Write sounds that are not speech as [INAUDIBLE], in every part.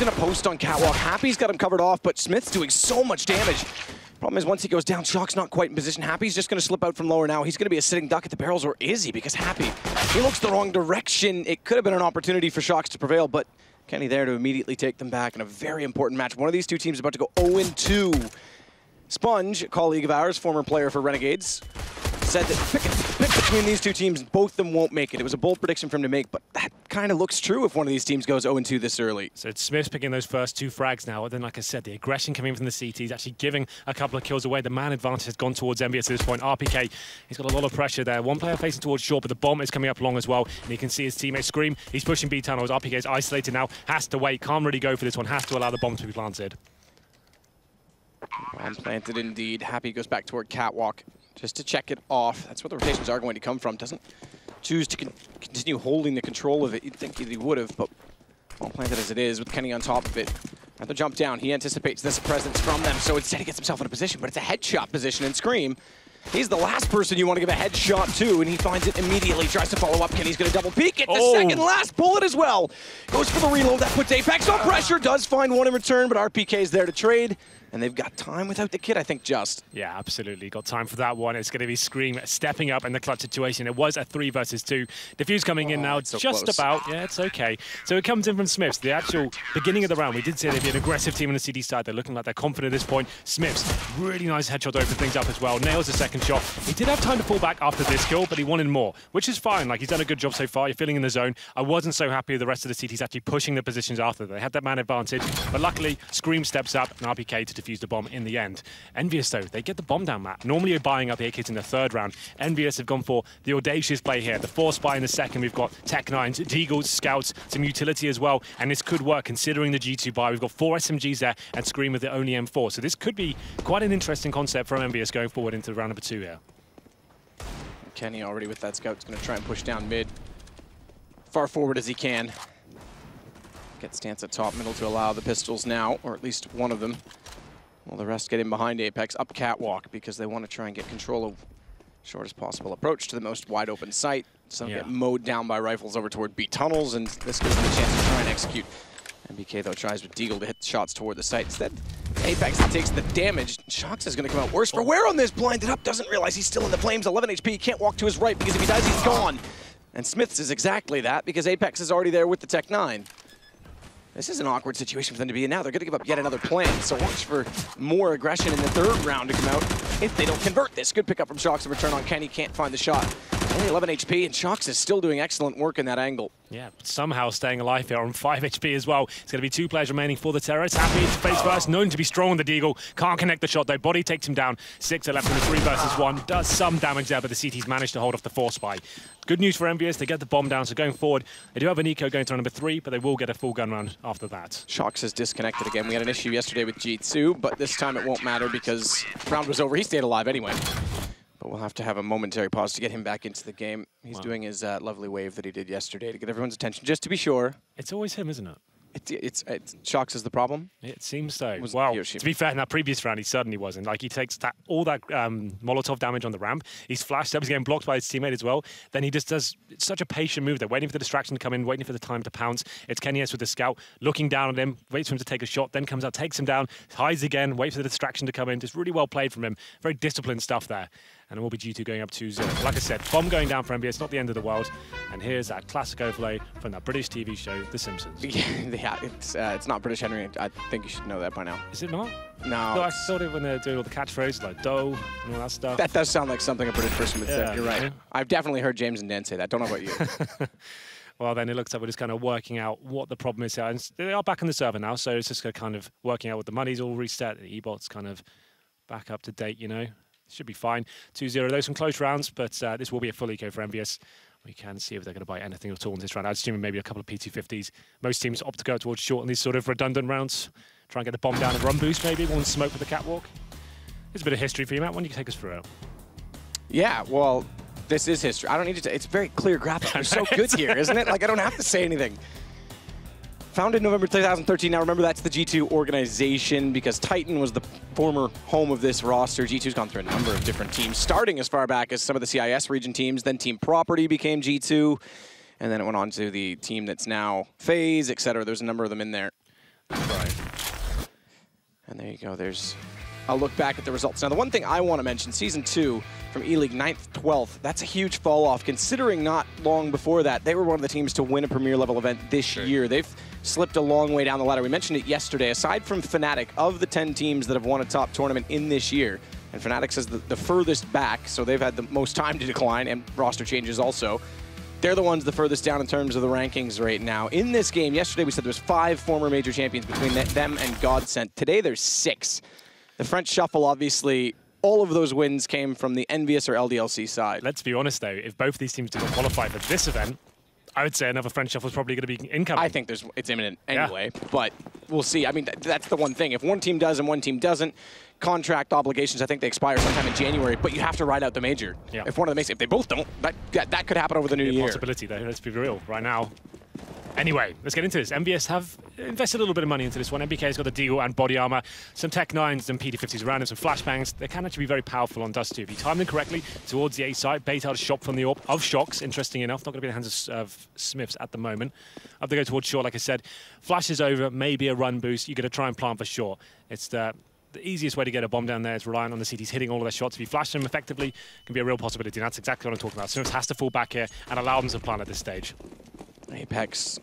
going to post on Catwalk. Happy's got him covered off, but Smith's doing so much damage. Problem is, once he goes down, Shock's not quite in position. Happy's just going to slip out from lower now. He's going to be a sitting duck at the barrels, or is he? Because Happy, he looks the wrong direction. It could have been an opportunity for Shox to prevail, but Kenny there to immediately take them back in a very important match. One of these two teams is about to go 0-2. Sponge, colleague of ours, former player for Renegades, said that pick, pick between these two teams, both of them won't make it. It was a bold prediction for him to make, but that kind of looks true if one of these teams goes 0-2 this early. So it's Smith's picking those first two frags now. And then, like I said, the aggression coming from the CT is actually giving a couple of kills away. The man advantage has gone towards EnVyUs at this point. RPK, he's got a lot of pressure there. One player facing towards short, but the bomb is coming up long as well. And you can see his teammate scream. He's pushing B tunnels. RPK is isolated now, has to wait, can't really go for this one, has to allow the bomb to be planted. Planted indeed. Happy goes back toward Catwalk just to check it off. That's where the rotations are going to come from. Doesn't choose to con continue holding the control of it. You'd think he would have, but well planted as it is with Kenny on top of it. At the jump down, he anticipates this presence from them, so instead he gets himself in a position, but it's a headshot position and Scream. He's the last person you want to give a headshot to, and he finds it immediately, tries to follow up. Kenny's going to double peek. It's the Oh. second last bullet as well. Goes for the reload. That puts Apex on pressure. Does find one in return, but RPK's there to trade. And they've got time without the kid, I think, just. Yeah, absolutely. Got time for that one. It's going to be Scream stepping up in the clutch situation. It was a three versus two. Diffuse coming in Oh, now, so just close. about. Yeah, it's okay. So it comes in from Smiths. The actual beginning of the round, we did say they'd be an aggressive team on the CT side. They're looking like they're confident at this point. Smiths, really nice headshot to open things up as well. Nails the second shot. He did have time to fall back after this kill, but he wanted more, which is fine. Like, he's done a good job so far. You're feeling in the zone. I wasn't so happy with the rest of the CTs actually pushing the positions after. They had that man advantage, but luckily, Scream steps up and RPK to defuse the bomb in the end. EnVyUs, though, they get the bomb down, Matt. Normally, you're buying up AKs in the third round. EnVyUs have gone for the audacious play here. The force buy in the second. We've got Tech Nines, Deagles, Scouts, some utility as well. And this could work considering the G2 buy. We've got four SMGs there and Scream with the only M4. So this could be quite an interesting concept from EnVyUs going forward into round number two here. Kenny already with that scout is going to try and push down mid. Far forward as he can. Get stance at top middle to allow the pistols now, or at least one of them. While the rest get in behind Apex, up catwalk, because they want to try and get control of shortest possible approach to the most wide open site. Some Yeah. get mowed down by rifles over toward B tunnels, and this gives them a chance to try and execute. NBK though tries with Deagle to hit shots toward the site. Instead, Apex takes the damage. Shox is going to come out worse for wear on this. Blinded up, doesn't realize he's still in the flames. 11 HP, he can't walk to his right because if he dies, he's gone. And Smiths is exactly that because Apex is already there with the Tech 9. This is an awkward situation for them to be in now. They're going to give up yet another plan, so watch for more aggression in the third round to come out if they don't convert this. Good pickup from Shox and return on Kenny, can't find the shot. Only 11 HP, and Shox is still doing excellent work in that angle. Yeah, somehow staying alive here on 5 HP as well. It's going to be two players remaining for the Terrorists. Happy to face first, known to be strong on the Deagle. Can't connect the shot though. Body takes him down. Six are left in the three versus one. Does some damage there, but the CT's managed to hold off the force buy. Good news for MBS, they get the bomb down, so going forward, they do have an eco going to round number three, but they will get a full gun round after that. Shox is disconnected again. We had an issue yesterday with G2, but this time it won't matter because round was over. He stayed alive anyway. But we'll have to have a momentary pause to get him back into the game. He's Wow. doing his uh, lovely wave that he did yesterday to get everyone's attention, just to be sure. It's always him, isn't it? It's, it's, it's Shox is the problem. It seems so. Was Well, to be fair, in that previous round, he certainly wasn't. Like, he takes that all that um, Molotov damage on the ramp. He's flashed up. He's getting blocked by his teammate as well. Then he just does such a patient move. They're waiting for the distraction to come in, waiting for the time to pounce. It's Kenny S with the scout, looking down on him, waits for him to take a shot, then comes out, takes him down, hides again, waits for the distraction to come in. Just really well played from him. Very disciplined stuff there. And it will be G2 going up to zero. Like I said, bomb going down for NBA. It's not the end of the world. And here's that classic overlay from that British TV show, The Simpsons. [LAUGHS] yeah, it's, uh, it's not British Henry. I think you should know that by now. Is it not? No, No, I saw it when they're doing all the catchphrases like dough and all that stuff. that does sound like something a British person would Yeah, say. You're right. yeah. I've definitely heard James and Dan say that. Don't know about you. [LAUGHS] well, then it looks like we're just kind of working out what the problem is here. And they are back on the server now, so it's just kind of working out what the money's all reset. The e-bot's kind of back up to date, you know. Should be fine. 2-0. Those some close rounds, but uh, this will be a full eco for MVS. We can see if they're going to buy anything at all in this round. I'd assume maybe a couple of P250s. Most teams opt to go towards short in these sort of redundant rounds. Try and get the bomb down and run boost maybe. One smoke with the catwalk. There's a bit of history for you, Matt. Why don't you take us through it? yeah, well, this is history. I don't need to. It's very clear graphic. They're so [LAUGHS] good here, isn't it? Like I don't have to say anything. Founded November 2013. Now remember that's the G2 organization because Titan was the former home of this roster. G2's gone through a number of different teams, starting as far back as some of the CIS region teams. Then Team Property became G2, and then it went on to the team that's now FaZe, etc. There's a number of them in there. Right. And there you go. There's a look back at the results. Now, the one thing I want to mention, Season 2 from ELEAGUE 9th, 12th, that's a huge fall off considering not long before that, they were one of the teams to win a Premier level event this Sure. year. They've slipped a long way down the ladder. We mentioned it yesterday. Aside from Fnatic, of the 10 teams that have won a top tournament in this year, and Fnatic is the, the furthest back, so they've had the most time to decline, and roster changes also. They're the ones the furthest down in terms of the rankings right now. In this game, yesterday we said there was five former major champions between them and Godsent. Today there's six. The French Shuffle, obviously, all of those wins came from the EnVyUs or LDLC side. Let's be honest, though. If both these teams did not qualify for this event, I would say another French shuffle is probably going to be incoming. I think there's it's imminent Yeah. anyway, but we'll see. I mean, th- that's the one thing. If one team does and one team doesn't, contract obligations, I think they expire sometime in January, but you have to ride out the major. Yeah. If one of them makes it, if they both don't, that, that, that could happen over the new year. possibility, though. Let's be real. Right now. Anyway, let's get into this. MVS have invested a little bit of money into this one. NBK's got the deal and body armor, some Tech 9s and P250s around him, some flashbangs. They can actually be very powerful on Dust 2. If you time them correctly towards the A side, bait out a shot from the AWP of Shox, interesting enough. Not going to be in the hands of, of Smiths at the moment. Up they go towards short, like I said. Flash is over, maybe a run boost. You're going to try and plant for sure. It's the the easiest way to get a bomb down there is relying on the CTs hitting all of their shots. If you flash them effectively, can be a real possibility. And that's exactly what I'm talking about. Smiths has to fall back here and allow them to plant at this stage. Apex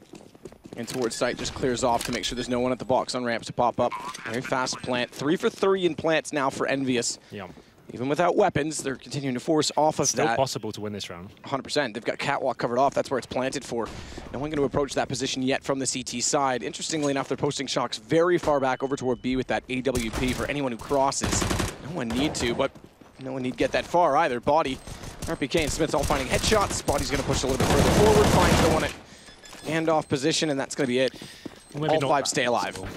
and towards site just clears off to make sure there's no one at the box on ramps to pop up. Very fast plant. Three for three in plants now for EnVyUs. Yeah. Even without weapons, they're continuing to force off of Still that. possible to win this round. 100%. They've got Catwalk covered off. That's where it's planted for. No one going to approach that position yet from the CT side. Interestingly enough, they're posting Shox very far back over toward B with that AWP for anyone who crosses. No one need to, but no one need get that far either. Body, RPK and Smith's all finding headshots. Body's going to push a little bit further forward, finds the one at handoff position, and that's going to be it. Maybe all five stay alive. possible.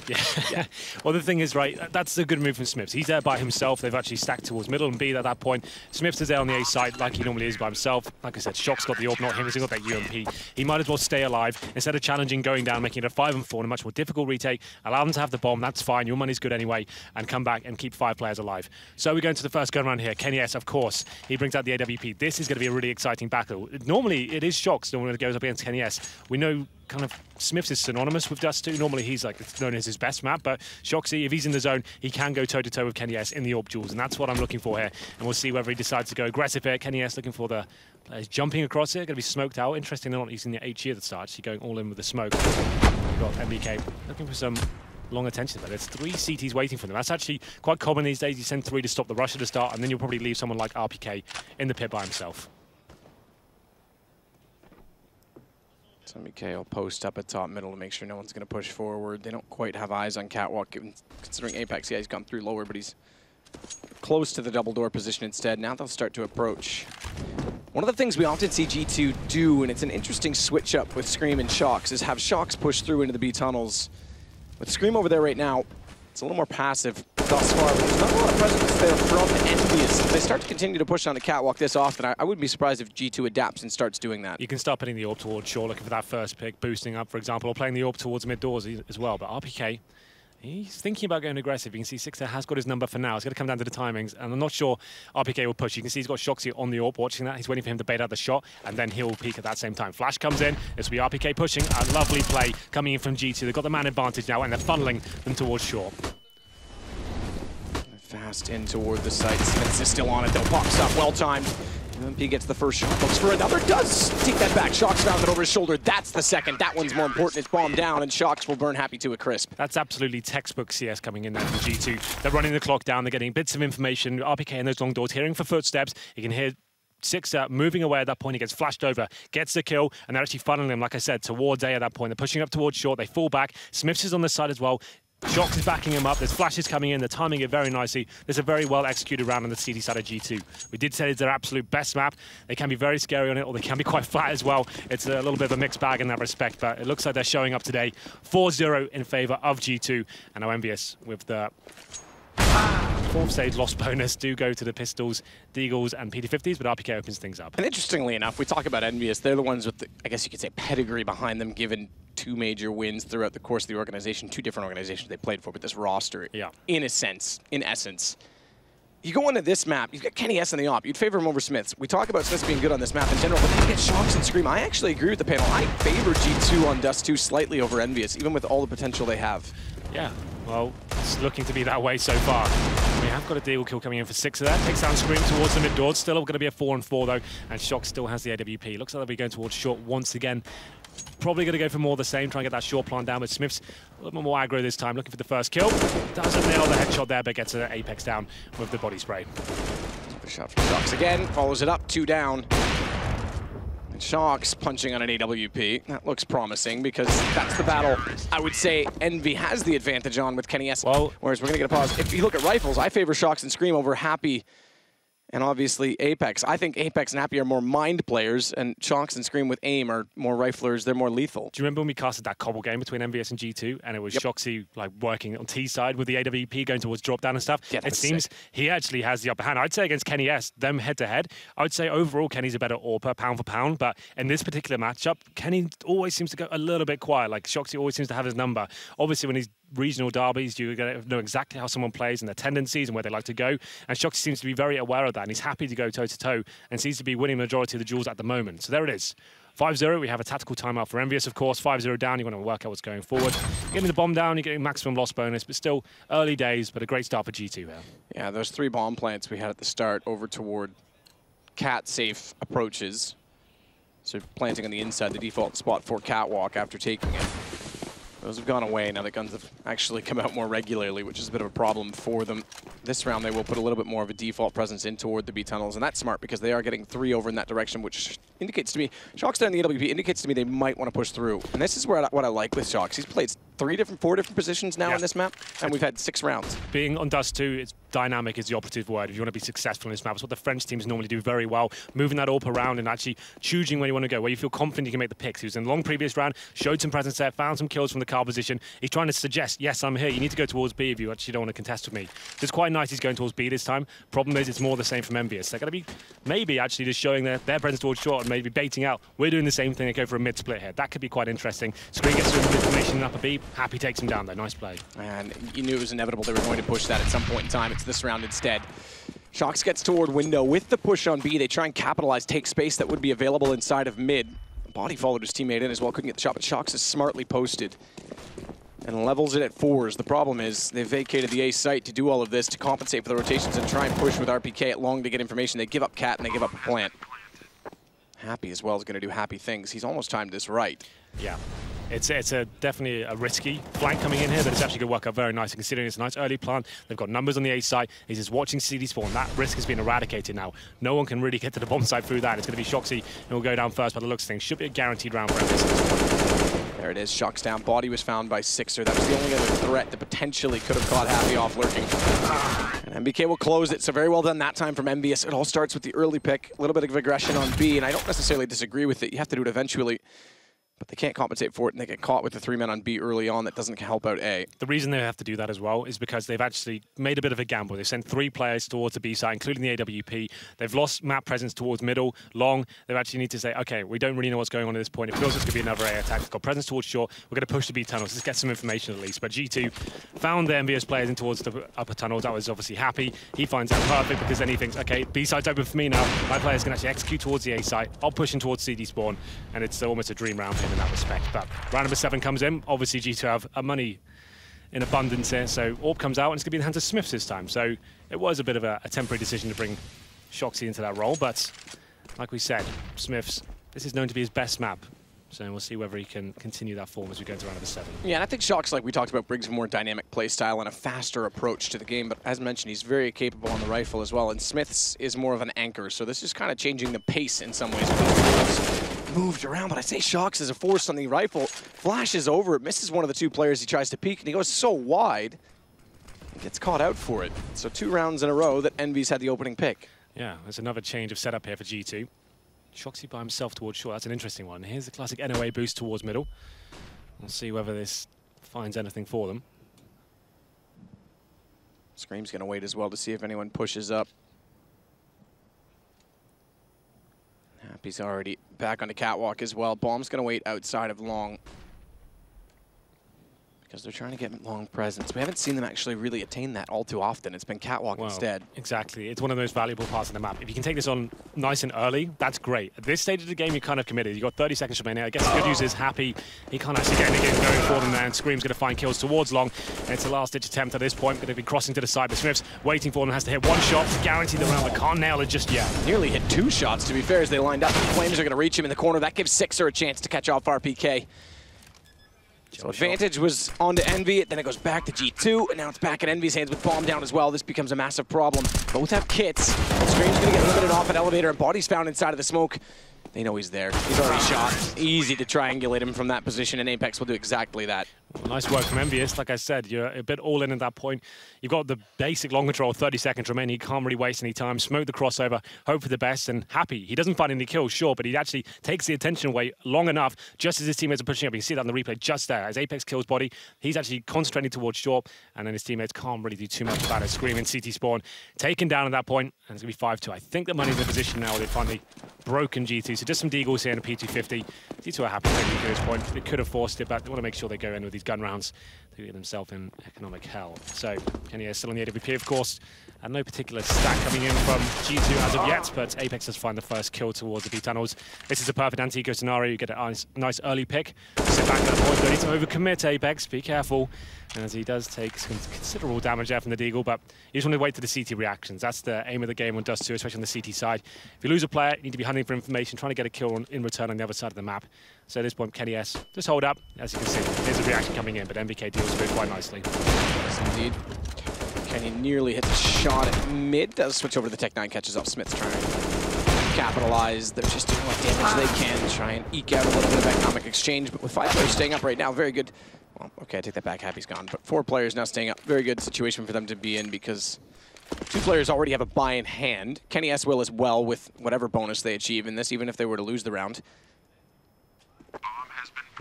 Yeah. [LAUGHS] well, the thing is, right, that's a good move from Smiths. He's there by himself. They've actually stacked towards middle and B at that point. Smiths is there on the A side like he normally is by himself. Like I said, Shock's got the AWP, not him. He's got that UMP. He might as well stay alive instead of challenging, going down, making it a 5 and 4 and a much more difficult retake. Allow them to have the bomb. That's fine. Your money's good anyway. And come back and keep five players alive. So we go into the first gun round here. Kenny S, of course. He brings out the AWP. This is going to be a really exciting battle. Normally, it is Shox normally that goes up against Kenny S. We know kind of Smiths is synonymous with Dust 2. Normally he's like known as his best map, but Shoxy, if he's in the zone, he can go toe to toe with Kenny S in the AWP duels, and that's what I'm looking for here. And we'll see whether he decides to go aggressive here. Kenny S looking for the uh, players jumping across it, going to be smoked out. Interesting, they're not using the HE at the start, actually going all in with the smoke. We've got NBK looking for some long attention there. There's three CTs waiting for them. That's actually quite common these days. You send three to stop the rush at the start, and then you'll probably leave someone like RPK in the pit by himself. So MK will post up at top middle to make sure no one's going to push forward. They don't quite have eyes on Catwalk, considering Apex. Yeah, he's gone through lower, but he's close to the double door position instead. Now they'll start to approach. One of the things we often see G2 do, and it's an interesting switch up with Scream and Shox, is have Shox push through into the B tunnels. With Scream over there right now, it's a little more passive thus far, there's not a lot of presence there from EnVyUs. If they start to continue to push on the catwalk this often, I, I wouldn't be surprised if G2 adapts and starts doing that. You can start putting the AWP towards shore, looking for that first pick, boosting up, for example, or playing the AWP towards mid doors e- as well. But RPK, he's thinking about going aggressive. You can see Sixer has got his number for now. It's going to come down to the timings, and I'm not sure RPK will push. You can see he's got Shoxy on the AWP watching that. He's waiting for him to bait out the shot, and then he'll peek at that same time. Flash comes in. This will be RPK pushing. A lovely play coming in from G2. They've got the man advantage now, and they're funneling them towards shore. Fast in toward the site. Smiths is still on it, though. Pops up, well timed. UMP gets the first shot, looks for another, does take that back. Shox found it over his shoulder. That's the second. That one's more important. It's bombed down, and Shox will burn happy to a crisp. That's absolutely textbook CS coming in there from G2. They're running the clock down. They're getting bits of information. RPK in those long doors, hearing for footsteps. You can hear Sixer uh, moving away at that point. He gets flashed over, gets the kill, and they're actually funneling him, like I said, towards A at that point. They're pushing up towards short. They fall back. Smiths is on the side as well. Shox is backing him up. There's flashes coming in. They're timing it very nicely. There's a very well executed round on the CT side of G2. We did say it's their absolute best map. They can be very scary on it, or they can be [LAUGHS] quite flat as well. It's a little bit of a mixed bag in that respect, but it looks like they're showing up today. 4-0 in favor of G2. And now EnVyUs with the ah. Fourth stage loss bonus do go to the Pistols, Deagles, and P250s, but RPK opens things up. And interestingly enough, we talk about EnVyUs. They're the ones with, the, I guess you could say, pedigree behind them, given two major wins throughout the course of the organization, two different organizations they played for, but this roster, Yeah. in a sense, in essence. You go into this map, you've got Kenny S in the op. You'd favor him over Smiths. We talk about Smiths being good on this map in general, but then you get Shox and Scream. I actually agree with the panel. I favor G2 on Dust 2 slightly over EnVyUs, even with all the potential they have. Yeah, well, it's looking to be that way so far. We have got a deal kill coming in for six of that. Takes down Scream towards the mid doors. Still going to be a four and four though, and Shox still has the AWP. Looks like they'll be going towards short once again. Probably going to go for more of the same, try and get that short plant down. But Smith's a little bit more aggro this time, looking for the first kill. Doesn't nail the headshot there, but gets an Apex down with the body spray. Shot from Shox again, follows it up, two down. Shox punching on an AWP. That looks promising because that's the battle I would say Envy has the advantage on with Kenny S. Well, Whereas we're going to get a pause. If you look at rifles, I favor Shox and Scream over Happy and obviously Apex. I think Apex and Happy are more mind players, and Shox and Scream with aim are more riflers. They're more lethal. Do you remember when we casted that cobble game between MVS and G2, and it was Yep. Shoxy like working on T side with the AWP going towards drop down and stuff? Yeah, it seems sick. he actually has the upper hand. I'd say against Kenny S, them head to head. I would say overall Kenny's a better AWPer pound for pound, but in this particular matchup, Kenny always seems to go a little bit quiet. Like Shoxy always seems to have his number. Obviously, when he's regional derbies, you're going to know exactly how someone plays and their tendencies and where they like to go. And Shoxy seems to be very aware of that, and he's happy to go toe to toe and seems to be winning the majority of the duels at the moment. So there it is. 5-0, we have a tactical timeout for EnVyUs, of course. 5-0 down, you're going to work out what's going forward. Getting the bomb down, you're getting maximum loss bonus, but still early days, but a great start for G2 here. Yeah, those three bomb plants we had at the start over toward cat safe approaches. So planting on the inside, the default spot for Catwalk after taking it. Those have gone away now that guns have actually come out more regularly, which is a bit of a problem for them. This round they will put a little bit more of a default presence in toward the B tunnels, and that's smart because they are getting three over in that direction, which indicates to me, Shox down the AWP indicates to me they might want to push through. And this is where I, what I like with Shox. He's played three different, four different positions now Yeah. in this map, and we've had six rounds. being on Dust 2, it's dynamic is the operative word. If you want to be successful in this map, it's what the French teams normally do very well, moving that AWP around and actually choosing where you want to go, where you feel confident you can make the picks. He was in the long previous round, showed some presence there, found some kills from the car position. He's trying to suggest, yes, I'm here. You need to go towards B if you actually don't want to contest with me. So it's quite nice he's going towards B this time. Problem is, it's more the same from EnVyUs. They're going to be maybe actually just showing their, their presence towards short and maybe baiting out. We're doing the same thing and go for a mid split here. That could be quite interesting. Scream gets some information in upper B. Happy takes him down though. Nice play. And you knew it was inevitable they were going to push that at some point in time. It's this round instead. Shox gets toward window with the push on B. They try and capitalize, take space that would be available inside of mid. Body followed his teammate in as well, couldn't get the shot, but Shox is smartly posted and levels it at fours. The problem is they vacated the A site to do all of this to compensate for the rotations and try and push with RPK at long to get information. They give up Cat and they give up plant. Happy as well is going to do happy things. He's almost timed this right. Yeah. It's, it's a definitely a risky flank coming in here, but it's actually going to work out very nicely considering it's a nice early plant. They've got numbers on the A side. He's just watching CT spawn. That risk has been eradicated now. No one can really get to the bomb side through that. It's going to be Shoxy who will go down first by the looks of things. Should be a guaranteed round for him. There it is, Shox down. Body was found by Sixer. That was the only other threat that potentially could have caught Happy off lurking. And NBK will close it, so very well done that time from MBS. It all starts with the early pick, a little bit of aggression on B, and I don't necessarily disagree with it. You have to do it eventually, but they can't compensate for it, and they get caught with the three men on B early on. That doesn't help out A. The reason they have to do that as well is because they've actually made a bit of a gamble. They've sent three players towards the B side, including the AWP. They've lost map presence towards middle, long. They actually need to say, okay, we don't really know what's going on at this point. It feels it's going to be another A attack. They've got presence towards short. We're going to push the B tunnels. Let's get some information at least. But G2 found the EnVyUs players in towards the upper tunnels. That was obviously happy. He finds that perfect because then he thinks, okay, B side's open for me now. My players can actually execute towards the A side. I'll push in towards CT spawn. And it's almost a dream round in that respect. But round number seven comes in. Obviously, G2 have a money in abundance here. So AWP comes out and it's going to be in the hands of Smiths this time. So it was a bit of a, a temporary decision to bring Shoxy into that role. But like we said, Smiths, this is known to be his best map. So we'll see whether he can continue that form as we go to round number seven. Yeah, and I think Shox, like we talked about, brings a more dynamic play style and a faster approach to the game. But as mentioned, he's very capable on the rifle as well. And Smith's is more of an anchor, so this is kind of changing the pace in some ways. Moved around, but I say Shox is a force on the rifle. Flashes over it, misses one of the two players he tries to peek, and he goes so wide. Gets caught out for it. So two rounds in a row that Envy's had the opening pick. Yeah, there's another change of setup here for G2. Shoxy by himself towards short. That's an interesting one. Here's the classic NOA boost towards middle. We'll see whether this finds anything for them. Scream's going to wait as well to see if anyone pushes up. Happy's already back on the catwalk as well. Bomb's going to wait outside of long. Because they're trying to get long presence. We haven't seen them actually really attain that all too often. It's been catwalk Well, instead. Exactly. It's one of the most valuable parts of the map. If you can take this on nice and early, that's great. At this stage of the game, you're kind of committed. You've got 30 seconds remaining. I guess the good news is Happy, he can't actually get the game going for them there, and Scream's going to find kills towards Long. And it's a last-ditch attempt at this point. Going to be crossing to the side, but Smith's waiting for them, has to hit one shot to guarantee the round, but can't nail it just yet. Nearly hit two shots, to be fair, as they lined up. The Flames are going to reach him in the corner. That gives Sixer a chance to catch off RPK. So advantage was on to Envy, then it goes back to G2, and now it's back in Envy's hands with Bomb down as well. This becomes a massive problem. Both have kits. Scream's gonna get limited off at Elevator, and Body's found inside of the smoke. They know he's there. He's already shot. Easy to triangulate him from that position, and Apex will do exactly that. Nice work from EnVyUs. Like I said, you're a bit all in at that point. You've got the basic long control, 30 seconds remaining. You can't really waste any time. Smoke the crossover, hope for the best, and happy. He doesn't find any kills, sure, but he actually takes the attention away long enough just as his teammates are pushing up. You can see that on the replay just there. As Apex kills body, he's actually concentrating towards short, and then his teammates can't really do too much about it. Screaming CT spawn, taken down at that point, and it's going to be 5 2. I think the money's in a position now where they finally broken G2. So just some Deagles here and a P250. G2 are happy at this point. They could have forced it, but they want to make sure they go in with these gun rounds get themselves in economic hell. So Kenny is still on the AWP, of course, and no particular stack coming in from G2 as of yet, but Apex has find the first kill towards the B tunnels. This is a perfect anti-eco scenario. You get a nice, nice early pick. Sit back at the point, don't need to overcommit, Apex. Be careful. And as he does take considerable damage there from the Deagle, but you just want to wait to the CT reactions. That's the aim of the game on Dust 2, especially on the CT side. If you lose a player, you need to be hunting for information, trying to get a kill on, in return on the other side of the map. So at this point, Kenny S, just hold up. As you can see, there's a reaction coming in, but NBK deals it quite nicely. Yes, indeed. Kenny nearly hits a shot at mid. Does switch over to the Tech 9, catches up Smith's trying to capitalize. They're just doing what damage they can, try and eke out a little bit of economic exchange. But with five players staying up right now, very good. Well, okay, I take that back. Happy's gone. But four players now staying up. Very good situation for them to be in because two players already have a buy in hand. Kenny S will as well with whatever bonus they achieve in this, even if they were to lose the round.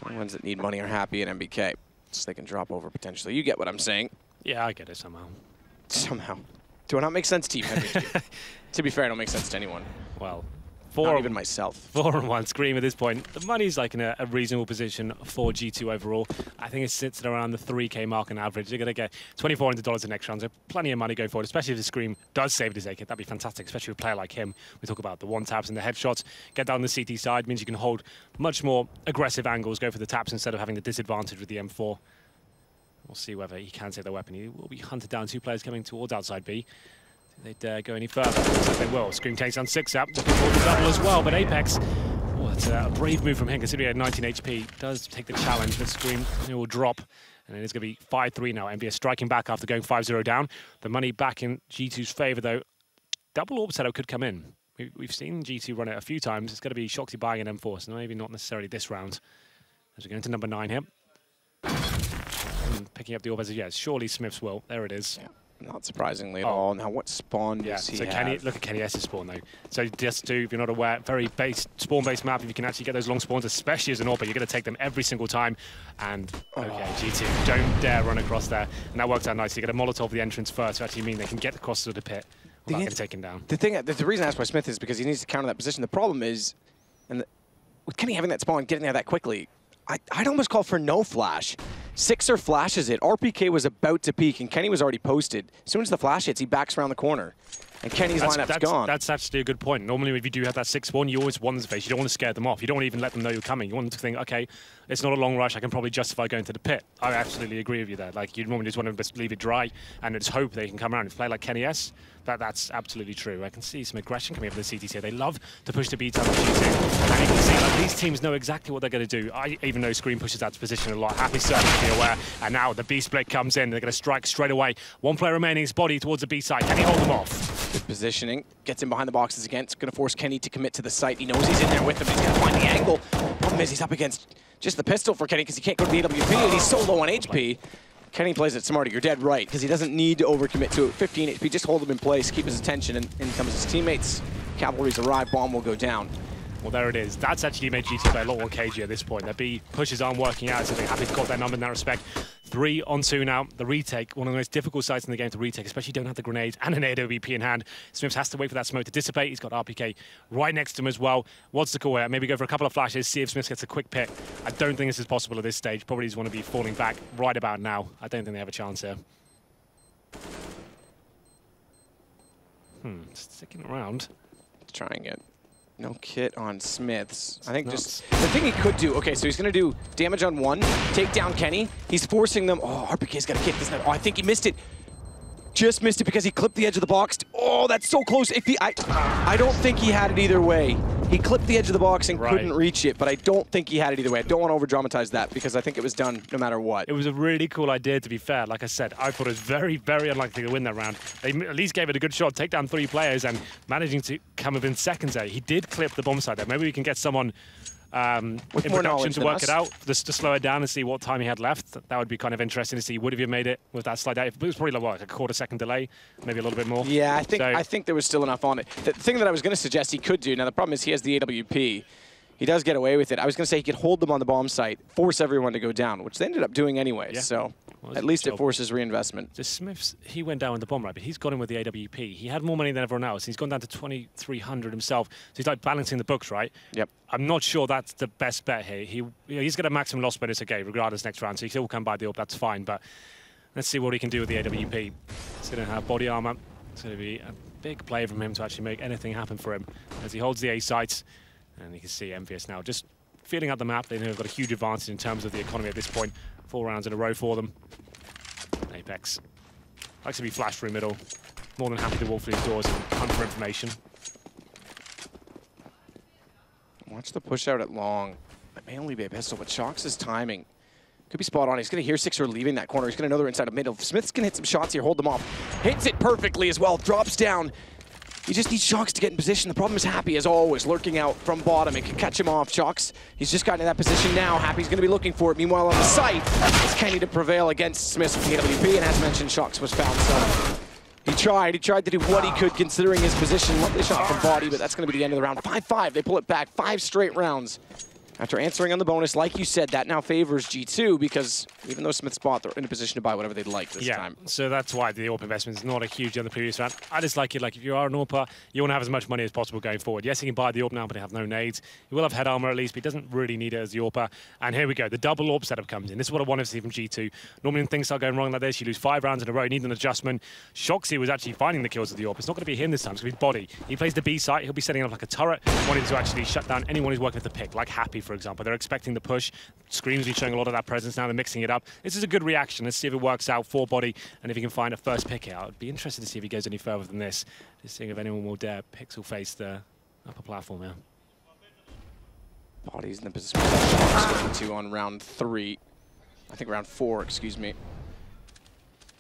The ones that need money are Happy and NBK. So they can drop over potentially. You get what I'm saying Yeah, I get it somehow. somehow. Do I not make sense to you, [LAUGHS] to be fair, I don't make sense to anyone. Well, Not four, even myself. [LAUGHS] four and one Scream at this point. The money's like in a, a reasonable position for G2 overall. I think it sits at around the 3k mark on average. They're going to get $2,400 in next round, so plenty of money going forward, especially if the Scream does save his AK. That'd be fantastic, especially with a player like him. We talk about the one taps and the headshots. Get down the CT side means you can hold much more aggressive angles, go for the taps instead of having the disadvantage with the M4. We'll see whether he can save the weapon. He will be hunted down. Two players coming towards outside B. They dare uh, go any further? Like they will. Scream takes down six up. Looking for the double as well, but Apex. Oh, that's uh, a brave move from him considering he had 19 HP. Does take the challenge, but Scream will drop. And it is going to be 5-3 now. MBS striking back after going 5-0 down. The money back in G2's favour, though. Double AWP setup could come in. We, we've seen G2 run it a few times. It's going to be Shoxy buying an M4, so maybe not necessarily this round. As we go into number nine here. And picking up the AWP as yes, surely Smiths will. There it is. Not surprisingly at Oh. all. Now, what spawn Yeah, does he so have? Kenny, look at Kenny S's spawn though. So just to, if you're not aware, very base spawn-based map. If you can actually get those long spawns, especially as an AWP, you're going to take them every single time. And oh. okay, Oh. G2, don't dare run across there. And that worked out nicely. You get a Molotov at the entrance first, to actually mean they can get across to the pit without getting taken down. The thing, the, the reason I asked why Smith is because he needs to counter that position. The problem is, and the, with Kenny having that spawn, getting there that quickly, I, I'd almost call for no flash. Sixer flashes it. RPK was about to peek, and Kenny was already posted. As soon as the flash hits, he backs around the corner, and Kenny's That's, lineup's that's, gone. that's actually a good point. Normally, if you do have that 6 1, you always want the to face. You don't want to scare them off. You don't want to even let them know you're coming. You want them to think, okay, it's not a long rush. I can probably justify going to the pit. I absolutely agree with you there. Like, you normally just want to just leave it dry and just hope they can come around. If you play like Kenny S, that, that's absolutely true. I can see some aggression coming from the here. They love to push the B tunnel shooting. And you can see these teams know exactly what they're going to do. I even know Scream pushes out to position a lot. Happy certainly to be aware. And now the B split comes in. They're going to strike straight away. One player remaining, his body towards the B side. Can he hold them off? Good positioning. Gets in behind the boxes again. It's going to force Kenny to commit to the site. He knows he's in there with him. He's going to find the angle. Problem is he's up against just the pistol for Kenny because he can't go to the AWP and he's so low on HP. Kenny plays it smarter. You're dead right because he doesn't need to overcommit to it. 15 HP. Just hold him in place, keep his attention, and in comes his teammates. Cavalry's arrive. Bomb will go down. Well, there it is. That's actually made G2 play a lot more cagey at this point. Their B pushes aren't working out, so happy to got their number in that respect. Three on two now. The retake, one of the most difficult sites in the game to retake, especially don't have the grenades and an AWP in hand. Smiths has to wait for that smoke to dissipate. He's got RPK right next to him as well. What's the call here? Maybe go for a couple of flashes, see if Smiths gets a quick pick. I don't think this is possible at this stage. Probably just want to be falling back right about now. I don't think they have a chance here. Hmm, sticking around. Trying it. No kit on Smiths. I think Nuts. just the thing he could do. Okay, so he's gonna do damage on one, take down Kenny. He's forcing them. Oh, RPK's got to kick this. Oh, I think he missed it. Just missed it because he clipped the edge of the box. Oh, that's so close. If he, I, I don't think he had it either way. He clipped the edge of the box and Right. couldn't reach it, but I don't think he had it either way. I don't want to over dramatize that because I think it was done no matter what. It was a really cool idea, to be fair. Like I said, I thought it was very, very unlikely to win that round. They at least gave it a good shot, take down three players, and managing to come within seconds there. He did clip the bomb side there. Maybe we can get someone um, With in production to work us. it out, just to slow it down and see what time he had left. That would be kind of interesting to see. Would have you made it with that slide out? It was probably like, what, like a quarter second delay, maybe a little bit more. Yeah, I think So- I think there was still enough on it. The thing that I was going to suggest he could do. Now the problem is he has the AWP. He does get away with it. I was going to say he could hold them on the bomb site, force everyone to go down, which they ended up doing anyway. Yeah. So at least it forces reinvestment. So Smiths, he went down with the bomb right, but he's got in with the AWP. He had more money than everyone else. He's gone down to 2,300 himself. So he's like balancing the books, right? Yep. I'm not sure that's the best bet here. He, you know, he's got a maximum loss bonus, okay, regardless next round. So he still come by the up, that's fine. But let's see what he can do with the AWP. He's going to have body armor. It's going to be a big play from him to actually make anything happen for him as he holds the A sights. And you can see MVS now just feeling out the map. They've got a huge advantage in terms of the economy at this point. Four rounds in a row for them. Apex likes to be flashed through middle. More than happy to walk through these doors and hunt for information. Watch the push out at long. It may only be a pistol, but Shox' his timing could be spot on. He's going to hear Sixer leaving that corner. He's going to know they're inside of middle. Smith's going to hit some shots here, hold them off. Hits it perfectly as well, drops down. He just needs Shox to get in position. The problem is Happy, as always, lurking out from bottom. It could catch him off. Shox, he's just gotten in that position now. Happy's going to be looking for it. Meanwhile, on the site, it's Kenny to prevail against Smith the AWP. And as mentioned, Shox was found. So he tried. He tried to do what he could considering his position. Lovely shot from body, but that's going to be the end of the round. 5-5. They pull it back. Five straight rounds. After answering on the bonus, like you said, that now favors G2 because even though Smith bought, they're in a position to buy whatever they'd like this yeah, time. so that's why the AWP investment is not a huge on the previous round. I just like it, like if you are an AWPer, you want to have as much money as possible going forward. Yes, he can buy the AWP now, but he have no nades. He will have head armor at least, but he doesn't really need it as the AWPer. And here we go, the double AWP setup comes in. This is what I wanted to see from G2. Normally when things start going wrong like this, you lose five rounds in a row, you need an adjustment. Shoxy was actually finding the kills with the AWP. It's not going to be him this time, it's going to be Body. He plays the B site, he'll be setting up like a turret, wanting to actually shut down anyone who's working with the pick, like Happy, for example. They're expecting the push. Screams be showing a lot of that presence now, they're mixing it up. This is a good reaction. Let's see if it works out for Body and if he can find a first pick out. I'd be interested to see if he goes any further than this. Just seeing if anyone will dare pixel face the upper platform now. Body's in the position going to on round three. I think round four, excuse me.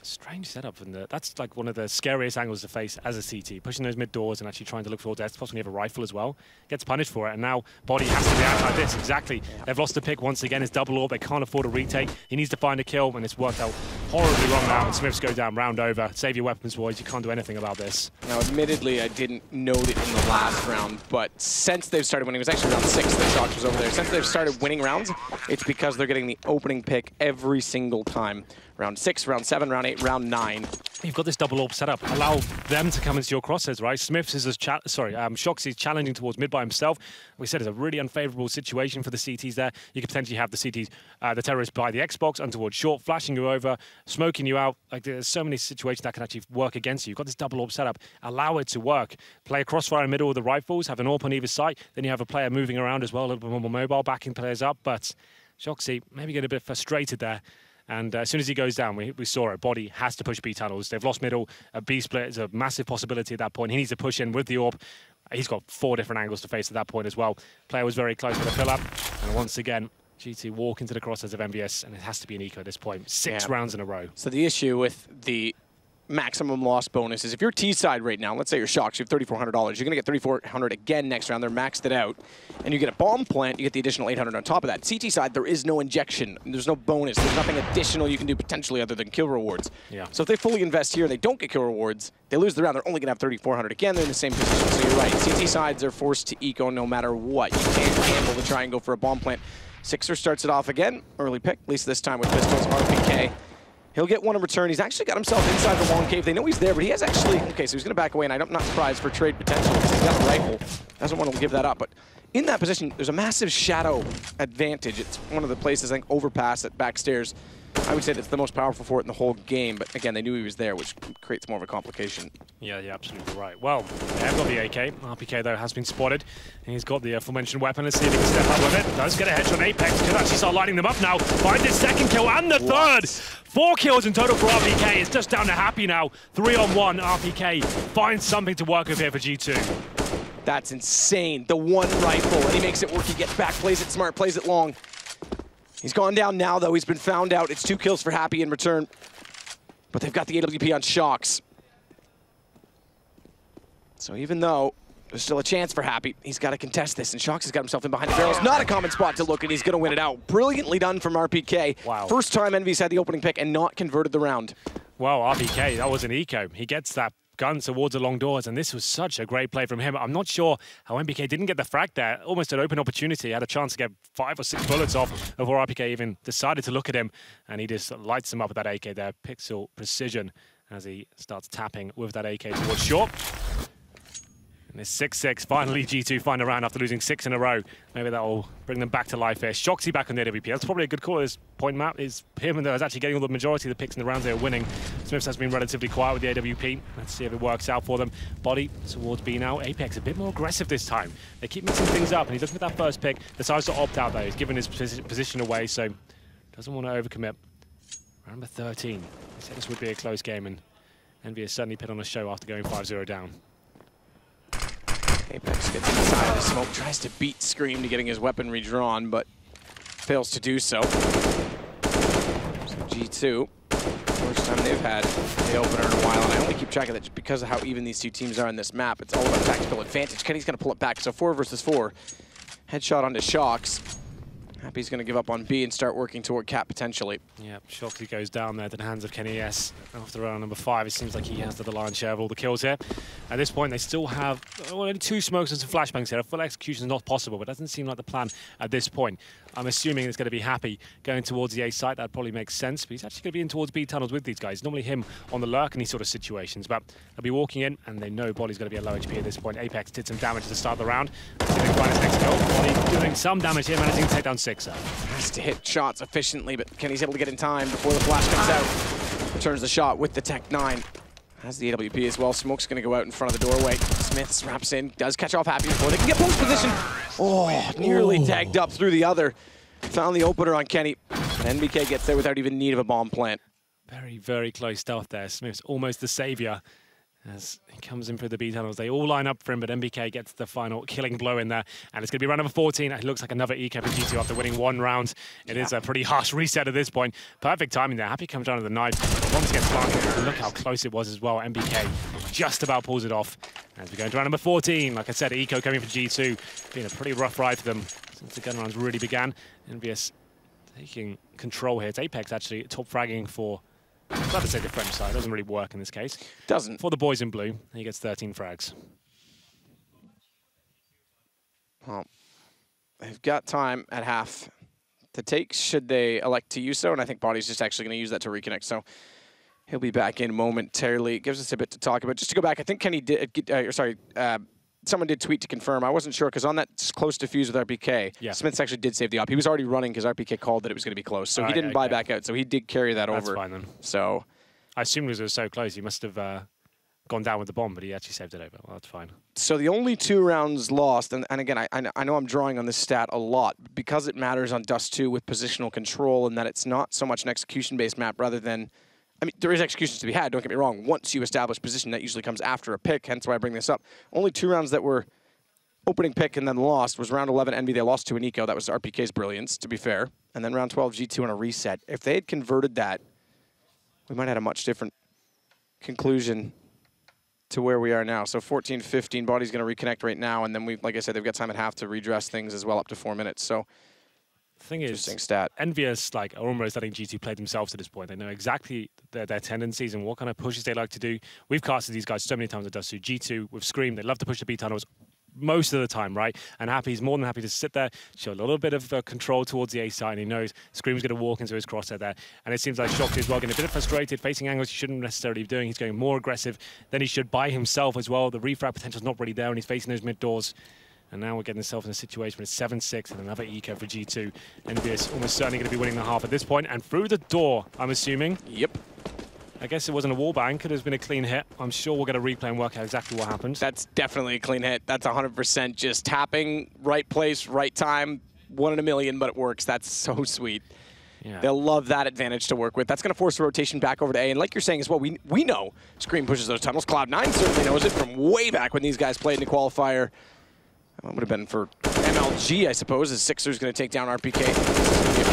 Strange setup, and that's like one of the scariest angles to face as a CT. Pushing those mid doors and actually trying to look for deaths. you have a rifle as well. Gets punished for it, and now Body has to react like this. Exactly. They've lost the pick once again. It's double AWP. They can't afford a retake. He needs to find a kill, and it's worked out horribly wrong now. And Smiths go down round over. Save your weapons, boys. You can't do anything about this. Now, admittedly, I didn't note it in the last round, but since they've started winning, it was actually round six that Shox was over there. Since they've started winning rounds, it's because they're getting the opening pick every single time. Round six, round seven, round eight, round nine. You've got this double AWP set up. Allow them to come into your crosshairs, right? Smiths is a cha- sorry, um, Shoxy's challenging towards mid by himself. We said it's a really unfavourable situation for the CTs there. You could potentially have the CTs, uh, the terrorists by the Xbox and towards short, flashing you over, smoking you out. Like there's so many situations that can actually work against you. You've got this double AWP set up. Allow it to work. Play a crossfire in the middle with the rifles. Have an AWP on either side. Then you have a player moving around as well, a little bit more mobile, backing players up. But Shoxy maybe get a bit frustrated there. And uh, as soon as he goes down, we, we saw it. Body has to push B tunnels. They've lost middle. A B split is a massive possibility at that point. He needs to push in with the AWP. He's got four different angles to face at that point as well. Player was very close to the fill up. And once again, G2 walk into the crosshairs of MVS, and it has to be an eco at this point. Six Yeah. rounds in a row. So the issue with the maximum loss bonus is if you're T side right now, let's say you're shocked, you have $3,400, you're going to get 3400 again next round. They're maxed it out. And you get a bomb plant, you get the additional 800 on top of that. CT side, there is no injection. There's no bonus. There's nothing additional you can do potentially other than kill rewards. Yeah. So if they fully invest here, and they don't get kill rewards, they lose the round, they're only going to have 3400 again. They're in the same position. So you're right. CT sides are forced to eco no matter what. You can't gamble to try and go for a bomb plant. Sixer starts it off again. Early pick, at least this time with pistols. RPK. He'll get one in return. He's actually got himself inside the long cave. They know he's there, but he has actually... Okay, so he's going to back away, and I'm not surprised for trade potential he's got a rifle. Doesn't want to give that up, but in that position, there's a massive shadow advantage. It's one of the places, I think, overpass at backstairs. I would say that's the most powerful fort in the whole game, but again, they knew he was there, which creates more of a complication. Yeah, you're absolutely right. Well, they have got the AK. RPK, though, has been spotted. And he's got the aforementioned weapon. Let's see if he can step up with it. Does get a headshot on Apex. Could actually start lighting them up now. Find his second kill and the what? third. Four kills in total for RPK. It's just down to Happy now. Three on one. RPK finds something to work with here for G2. That's insane. The one rifle, and he makes it work. He gets back, plays it smart, plays it long. He's gone down now, though. He's been found out. It's two kills for Happy in return. But they've got the AWP on Shox. So even though there's still a chance for Happy, he's got to contest this. And Shox has got himself in behind the barrels. Not a common spot to look, and he's going to win it out. Brilliantly done from RPK. Wow. First time Envy's had the opening pick and not converted the round. Well, RPK, that was an eco. He gets that gun towards the long doors, and this was such a great play from him. I'm not sure how NBK didn't get the frag there. Almost an open opportunity. Had a chance to get five or six bullets off before RPK even decided to look at him, and he just lights him up with that AK there. Pixel precision as he starts tapping with that AK towards short. And it's 6-6. Finally, G2 find a round after losing six in a row. Maybe that will bring them back to life here. Shoxy back on the AWP. That's probably a good call. This point map is him and is actually getting all the majority of the picks in the rounds they're winning. Smiths has been relatively quiet with the AWP. Let's see if it works out for them. Body towards B now. Apex a bit more aggressive this time. They keep mixing things up, and he's looking for that first pick. Decides to opt out, though. He's given his position away, so doesn't want to overcommit. Round number 13. He said this would be a close game, and Envy has certainly put on a show after going 5-0 down. Apex gets inside the smoke, tries to beat Scream to getting his weapon redrawn, but fails to do so. So G2, first time they've had the opener in a while, and I only keep track of that just because of how even these two teams are in this map. It's all about tactical advantage. Kenny's going to pull it back, so four versus four. Headshot onto Shox. Happy's going to give up on B and start working toward Cap potentially. Yeah, Shoxy goes down there to the hands of Kenny S. After round number five, it seems like he has the lion's share of all the kills here. At this point, they still have well, only two smokes and some flashbangs here. A full execution is not possible, but it doesn't seem like the plan at this point. I'm assuming it's going to be Happy going towards the A site. That probably makes sense, but he's actually going to be in towards B tunnels with these guys. Normally him on the lurk in these sort of situations, but they'll be walking in, and they know Bolly's going to be at low HP at this point. Apex did some damage to start the round. His next kill. Body doing some damage here, managing to take down Sixer. Has to hit shots efficiently, but Kenny's able to get in time before the flash comes out. Returns the shot with the Tech 9. Has the AWP as well. Smoke's going to go out in front of the doorway. Smiths wraps in, does catch off Happy before they can get post position. Oh, nearly tagged up through the other. Found the opener on Kenny. And NBK gets there without even need of a bomb plant. Very, very close stuff there. Smith's almost the savior as he comes in through the B tunnels. They all line up for him, but NBK gets the final killing blow in there. And it's going to be round number 14. It looks like another eco for G2 after winning one round. It yeah. is a pretty harsh reset at this point. Perfect timing there. Happy comes down to the knife. Bombs gets planted. Look how close it was as well. NBK just about pulls it off. As we go into round number 14, like I said, eco coming for G2. Been a pretty rough ride for them since the gun rounds really began. EnVyUs taking control here. It's Apex actually top fragging for glad to say the French side. doesn't really work in this case. Doesn't. For the boys in blue, he gets 13 frags. Well, they've got time at half to take should they elect to use so, and I think Body's just actually going to use that to reconnect. So he'll be back in momentarily. Gives us a bit to talk about. Just to go back, I think Kenny did, uh, sorry, uh, someone did tweet to confirm. I wasn't sure because on that close defuse with RPK, yeah. Smiths actually did save the op. He was already running because RPK called that it was going to be close, so he didn't okay. buy back out. So he did carry that That's over. That's fine then. So I assumed because it was so close, he must have uh, gone down with the bomb, but he actually saved it over. Well, that's fine. So the only two rounds lost, and, and again, I, I know I'm drawing on this stat a lot because it matters on Dust 2 with positional control and that it's not so much an execution-based map rather than I mean, there is executions to be had, don't get me wrong. Once you establish position, that usually comes after a pick, hence why I bring this up. Only two rounds that were opening pick and then lost was round 11 Envy. They lost to an eco. That was RPK's brilliance, to be fair. And then round 12 G2 on a reset. If they had converted that, we might have had a much different conclusion to where we are now. So 14, 15, Body's going to reconnect right now. And then we, like I said, they've got time at half to redress things as well, up to four minutes. So the thing is, stat. EnVyUs like are almost letting G2 play themselves at this point. They know exactly their, their tendencies and what kind of pushes they like to do. We've casted these guys so many times at Dust 2. G2 with Scream, they love to push the B tunnels most of the time, right? And Happy's more than happy to sit there, show a little bit of uh, control towards the A side, and he knows Scream's going to walk into his crosshair there. And it seems like Shox is well, getting a bit frustrated, facing angles he shouldn't necessarily be doing. He's going more aggressive than he should by himself as well. The refrag potential's not really there, and he's facing those mid doors. And now we're getting ourselves in a situation where it's 7-6 and another eco for G2. EnVyUs almost certainly going to be winning the half at this point. And through the door, I'm assuming. Yep. I guess it wasn't a wall bang. Could have been a clean hit. I'm sure we'll get a replay and work out exactly what happened. That's definitely a clean hit. That's 100% just tapping, right place, right time. One in a million, but it works. That's so sweet. Yeah. They'll love that advantage to work with. That's going to force a rotation back over to A. And like you're saying as well, we, we know Scream pushes those tunnels. Cloud9 certainly knows it from way back when these guys played in the qualifier. That would have been for MLG, I suppose, as Sixer's going to take down RPK.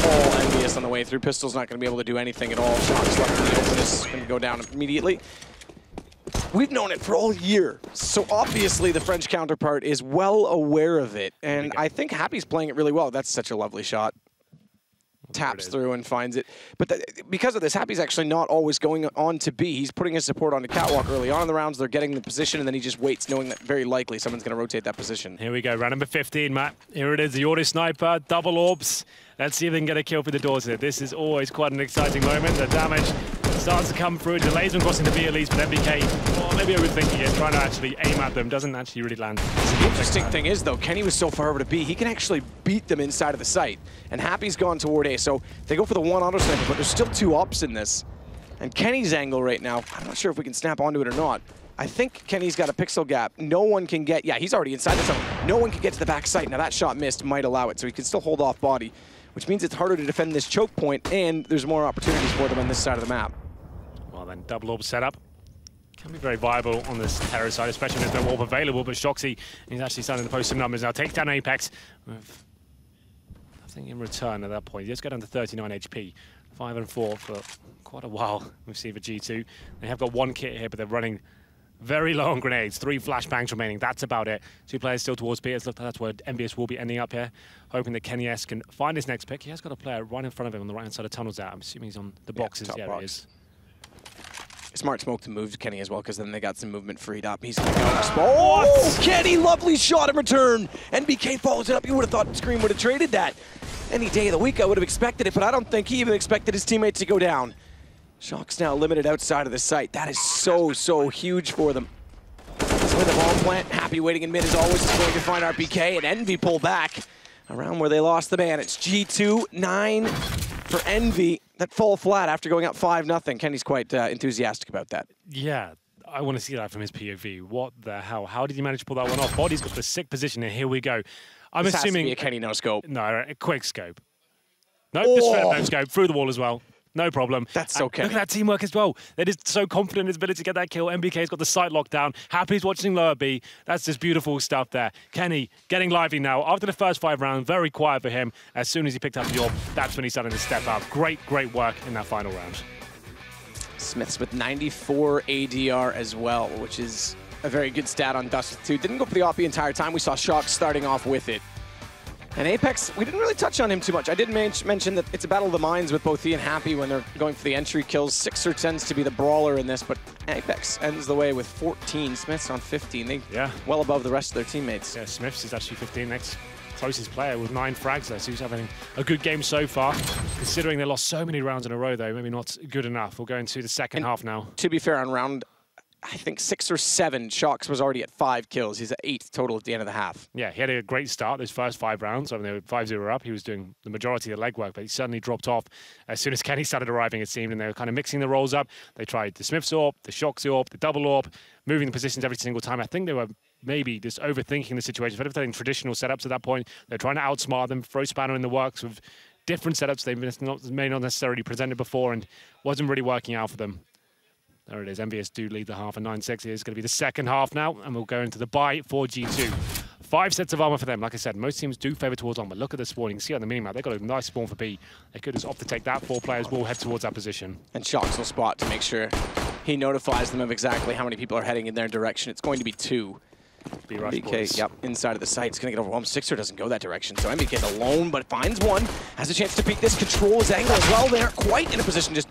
all EnVyUs on the way through. Pistol's not going to be able to do anything at all. Shox left in the open is going to go down immediately. We've known it for all year, so obviously the French counterpart is well aware of it, and I think Happy's playing it really well. That's such a lovely shot taps through and finds it. But the, because of this, Happy's actually not always going on to B. He's putting his support on the catwalk early on in the rounds. They're getting the position, and then he just waits, knowing that very likely someone's going to rotate that position. Here we go, round number 15, Matt. Here it is, the Auto Sniper, double AWPs. Let's see if they can get a kill for the doors here. This is always quite an exciting moment. The damage starts to come through. Delays on crossing the B at least, but NBK, well, maybe overthinking it, trying to actually aim at them, doesn't actually really land. The interesting thing is, though, Kenny was so far over to B, he can actually beat them inside of the site. And Happy's gone toward A, so they go for the one auto sniper, but there's still two ops in this. And Kenny's angle right now, I'm not sure if we can snap onto it or not. I think Kenny's got a pixel gap. No one can get, yeah, he's already inside the zone. No one can get to the back site. Now that shot missed might allow it, so he can still hold off bodyy, which means it's harder to defend this choke point, and there's more opportunities for them on this side of the map. Then, double AWP setup. Can be very viable on this terror side, especially when there's no AWP available, but Shoxy is actually starting to post some numbers now. Takes down Apex with nothing in return at that point. He just got down to 39 HP. 5 and 4 for quite a while [LAUGHS] with Siva G2. They have got one kit here, but they're running very low on grenades. Three flashbangs remaining. That's about it. Two players still towards B. It looks like that's where EnVyUs will be ending up here. Hoping that Kenny S can find his next pick. He has got a player right in front of him on the right-hand side of tunnels out. I'm assuming he's on the boxes. Yeah, yeah box. he is. Smart smoke to move Kenny as well, because then they got some movement freed up. He's going to go. Oh, Kenny, lovely shot in return. NBK follows it up. You would have thought Scream would have traded that. Any day of the week, I would have expected it, but I don't think he even expected his teammates to go down. Shox now limited outside of the site. That is so, so huge for them. With the ball plant, Happy waiting in mid as always is going to find RPK, and Envy pull back around where they lost the man. It's G2, 9 for Envy that fall flat after going up 5 nothing. Kenny's quite uh, enthusiastic about that. Yeah, I want to see that from his POV. What the hell? How did he manage to pull that one off? bodyy's got the sick position, and here we go. I'm this assuming a Kenny no scope. No, a quick scope. No, nope, oh. no scope through the wall as well. No problem. That's so Kenny. Look at that teamwork as well. They're just so confident in his ability to get that kill. NBK's got the site locked down. Happy's watching lower B. That's just beautiful stuff there. Kenny getting lively now. After the first five rounds, very quiet for him. As soon as he picked up the AWP, that's when he started to step up. Great, great work in that final round. Smithzz with 94 ADR as well, which is a very good stat on Dust 2. Didn't go for the op the entire time. We saw Shox starting off with it. And Apex, we didn't really touch on him too much. I did men mention that it's a battle of the minds with both he and Happy when they're going for the entry kills. Sixer tends to be the brawler in this, but Apex ends the way with 14. Smithzz on 15. They yeah. well above the rest of their teammates. Yeah, Smithzz is actually 15 next closest player with nine frags there, so he's having a good game so far. Considering they lost so many rounds in a row, though, maybe not good enough. We'll go into the second and half now. To be fair, on round I think six or seven. Shox was already at five kills. He's at eight total at the end of the half. Yeah, he had a great start those first five rounds. I mean, they were 5 0 up. He was doing the majority of the legwork, but he suddenly dropped off as soon as [LAUGHS] Kenny started arriving, it seemed, and they were kind of mixing the roles up. They tried the Smithzz AWP, the Shox AWP, the double AWP, moving the positions every single time. I think they were maybe just overthinking the situation. Instead of playing traditional setups at that point, they're trying to outsmart them, throw Spanner in the works with different setups they may not necessarily presented before and wasn't really working out for them. There it is. EnVyUs do lead the half, and 9-6 is going to be the second half now, and we'll go into the buy for G2. Five sets of armor for them. Like I said, most teams do favour towards armor. Look at the spawning. See on the minimap, they've got a nice spawn for B. They could just opt to take that. Four players will head towards that position. And Shox will spot to make sure he notifies them of exactly how many people are heading in their direction. It's going to be two. B rush NBK, yep, inside of the site. It's going to get overwhelmed. Sixer doesn't go that direction, so NBK alone, but finds one. Has a chance to beat this. Control his angle as well. They aren't quite in a position just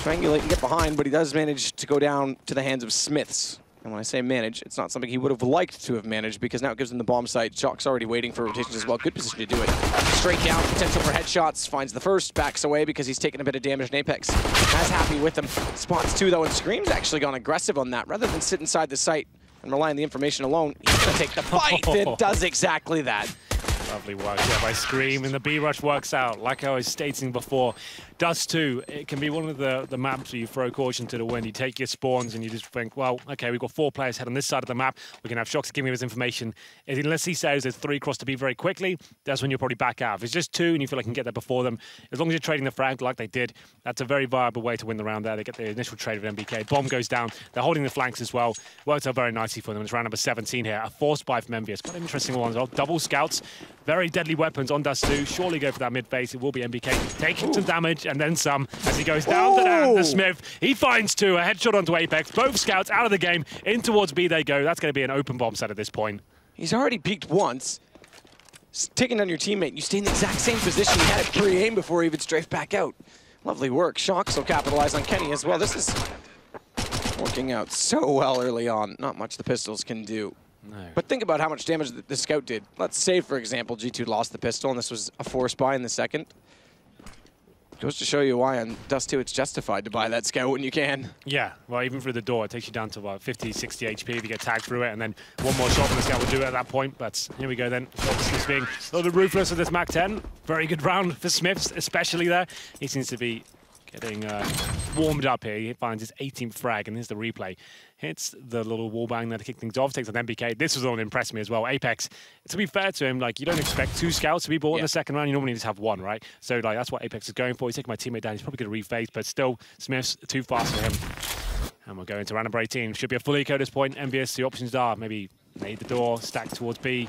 triangulate and get behind, but he does manage to go down to the hands of Smithzz. And when I say manage, it's not something he would have liked to have managed because now it gives him the bomb site. Shox already waiting for rotations as well. Good position to do it. Straight down, potential for headshots. Finds the first, backs away because he's taking a bit of damage in Apex. As happy with him. Spots two though, and Scream's actually gone aggressive on that. Rather than sit inside the site and rely on the information alone, he's going to take the fight. it [LAUGHS] does exactly that. Lovely work yeah, by Scream, and the B-Rush works out. Like I was stating before, Dust 2, it can be one of the, the maps where you throw caution to the wind. You take your spawns and you just think, well, okay, we've got four players head on this side of the map. We can have Shox giving us information. Unless he says there's three across to be very quickly, that's when you're probably back out. If it's just two and you feel like you can get there before them, as long as you're trading the frag like they did, that's a very viable way to win the round there. They get the initial trade with NBK. Bomb goes down. They're holding the flanks as well. Worked out very nicely for them. It's round number 17 here. A forced buy from EnVyUs. Quite an interesting one as well. Double scouts. Very deadly weapons on Dust 2. Surely go for that mid base. It will be NBK taking Ooh. some damage and then some as he goes down to, down to Smith. He finds two, a headshot onto Apex. Both scouts out of the game. In towards B they go. That's going to be an open bomb set at this point. He's already peeked once. Taking down your teammate, you stay in the exact same position you had at pre-aim before he even strafed back out. Lovely work. Shox will capitalize on Kenny as well. This is working out so well early on. Not much the pistols can do. No. But think about how much damage the, the scout did. Let's say, for example, G2 lost the pistol and this was a force buy in the second. Goes to show you why on Dust 2 it's justified to buy that scout when you can. Yeah, well, even through the door, it takes you down to about 50, 60 HP if you get tagged through it, and then one more shot from the scout will do it at that point. But here we go then. Smithzz being a little ruthless with this MAC-10. Very good round for Smithzz, especially there. He seems to be getting uh, warmed up here. He finds his 18th frag, and here's the replay. Hits the little wall bang there to kick things off, takes an NBK. This was the one that impressed me as well. Apex, to be fair to him, like you don't expect two scouts to be bought yeah. in the second round. You normally just have one, right? So like that's what Apex is going for. He's taking my teammate down. He's probably going to rephase, but still, Smithzz too fast for him. And we're going to round number 18. Should be a full eco at this point. EnVyUs, the options are maybe nade the door, stack towards B,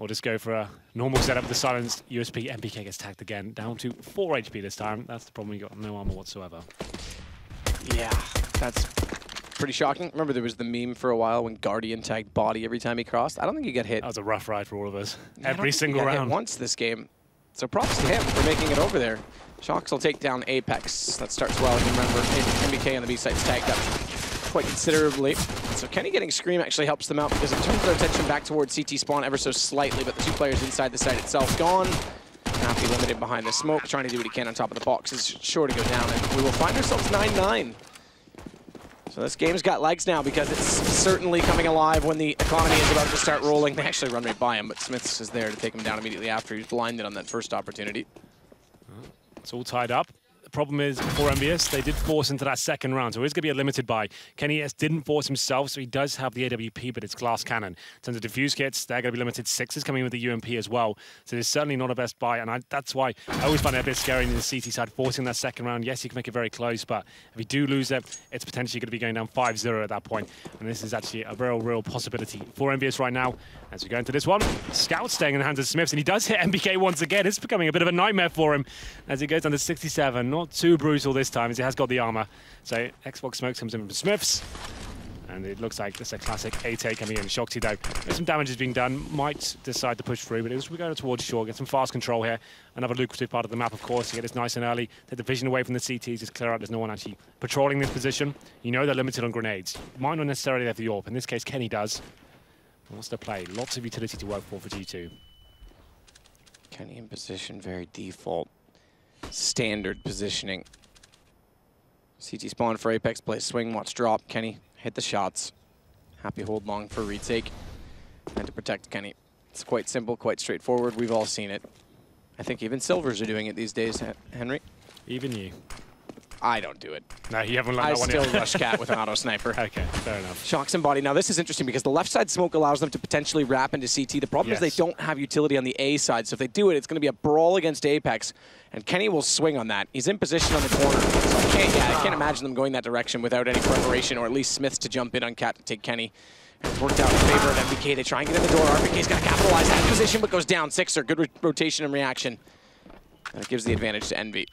or just go for a normal setup with the silenced USP. NBK gets tagged again, down to 4 HP this time. That's the problem, you got no armor whatsoever. Yeah, that's pretty shocking. Remember there was the meme for a while when Guardian tagged bodyy every time he crossed? I don't think he got hit. That was a rough ride for all of us. every single round. once this game. So props to him for making it over there. Shox will take down Apex. That starts well. You remember NBK on the B site's tagged up quite considerably. So Kenny getting Scream actually helps them out because it turns their attention back towards CT spawn ever so slightly, but the two players inside the site itself gone. Happy limited behind the smoke, trying to do what he can on top of the box. Is sure to go down, and we will find ourselves 9-9. So this game's got legs now because it's certainly coming alive when the economy is about to start rolling. They actually run right by him, but Smithzz is there to take him down immediately after. He's blinded on that first opportunity. It's all tied up. The problem is for EnVyUs, they did force into that second round, so it's going to be a limited buy. Kenny S didn't force himself, so he does have the AWP, but it's glass cannon. In terms of defuse kits, they're going to be limited. Sixes coming with the UMP as well, so it's certainly not a best buy, and I, that's why I always find it a bit scary in the CT side, forcing that second round. Yes, you can make it very close, but if you do lose it, it's potentially going to be going down 5-0 at that point, and this is actually a real, real possibility for EnVyUs right now. As we go into this one, Scout staying in the hands of Smithzz, and he does hit NBK once again. It's becoming a bit of a nightmare for him as he goes to 67. Not too brutal this time as he has got the armor. So Xbox Smokes comes in from Smithzz. And it looks like it's a classic A-take coming in. Shoxy though, some damage is being done. Might decide to push through, but as we're going towards shore, get some fast control here. Another lucrative part of the map, of course. You get this nice and early. Take the vision away from the CTs, just clear out. There's no one actually patrolling this position. You know they're limited on grenades. Might not necessarily have the AWP. In this case, Kenny does. Wants to play. Lots of utility to work for for G2. Kenny in position, very default. Standard positioning. CT spawn for Apex, play swing, watch drop. Kenny hit the shots. Happy hold long for retake. And to protect Kenny. It's quite simple, quite straightforward. We've all seen it. I think even Silvers are doing it these days, Henry. Even you. I don't do it. No, you haven't learned I that one still yet. rush [LAUGHS] cat with an auto sniper. Okay, fair enough. Shox and bodyy. Now this is interesting because the left side smoke allows them to potentially wrap into CT. The problem yes. is they don't have utility on the A side, so if they do it, it's going to be a brawl against Apex, and Kenny will swing on that. He's in position on the corner, so I can't, yeah, I can't imagine them going that direction without any preparation, or at least Smithzz to jump in on Cat to take Kenny. It's worked out in favor of NBK. They try and get in the door. RpK's going to capitalize that position, but goes down. Sixer, good rotation and reaction. And it gives the advantage to Envy.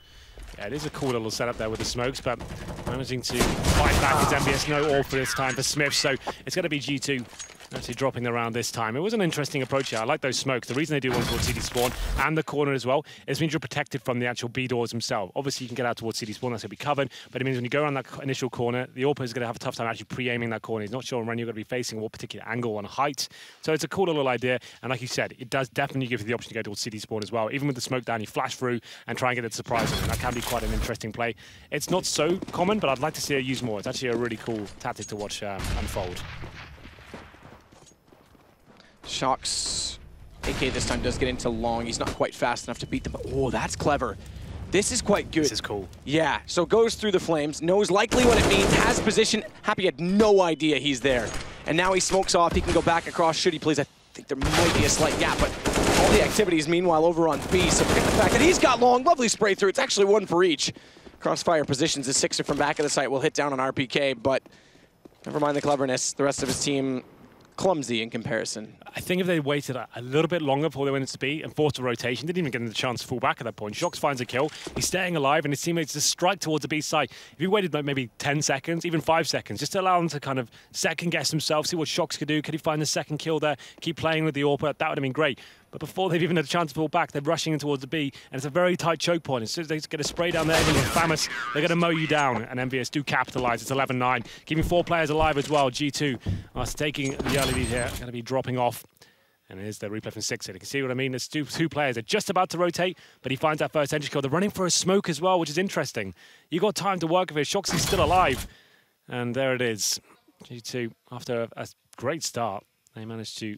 Yeah, it is a cool little setup there with the smokes, but managing to fight back with EnVyUs. No all for this time for Smith, so it's going to be G2 Actually dropping the round this time. It was an interesting approach here. I like those smokes. The reason they do one towards CT spawn and the corner as well is means you're protected from the actual B doors themselves. Obviously, you can get out towards CT spawn, that's going to be covered, but it means when you go around that initial corner, the AWPer is going to have a tough time actually pre-aiming that corner. He's not sure when you're going to be facing what particular angle and height. So it's a cool little idea. And like you said, it does definitely give you the option to go towards CT spawn as well. Even with the smoke down, you flash through and try and get it surprising. That can be quite an interesting play. It's not so common, but I'd like to see it used more. It's actually a really cool tactic to watch um, unfold. Shox. AK this time does get into long. He's not quite fast enough to beat them. But, oh, that's clever. This is quite good. This is cool. Yeah, so goes through the flames, knows likely what it means, has position. Happy had no idea he's there. And now he smokes off. He can go back across should he please. I think there might be a slight gap, but all the activities meanwhile over on B. So the fact that he's got long, lovely spray through. It's actually one for each. Crossfire positions the Sixer from back of the site will hit down on RPK, but never mind the cleverness. The rest of his team clumsy in comparison. I think if they waited a, a, little bit longer before they went into B and forced a rotation, didn't even get the chance to fall back at that point. Shox finds a kill. He's staying alive, and his teammates just strike towards the B side. If he waited like maybe 10 seconds, even 5 seconds, just to allow him to kind of second guess himself, see what Shox could do, could he find the second kill there, keep playing with the AWPer, that would have been great. But before they've even had a chance to pull back, they're rushing in towards the B, and it's a very tight choke point. As soon as they get a spray down there, famous, they're going to mow you down. And EnVyUs do capitalise. It's 11-9, keeping four players alive as well. G2 are taking the early lead here, going to be dropping off. And here's the replay from Sixer. You can see what I mean. There's two, two players. They're just about to rotate, but he finds that first entry kill. They're running for a smoke as well, which is interesting. You got time to work with it. Shoxy's still alive. And there it is. G2, after a, a great start, they managed to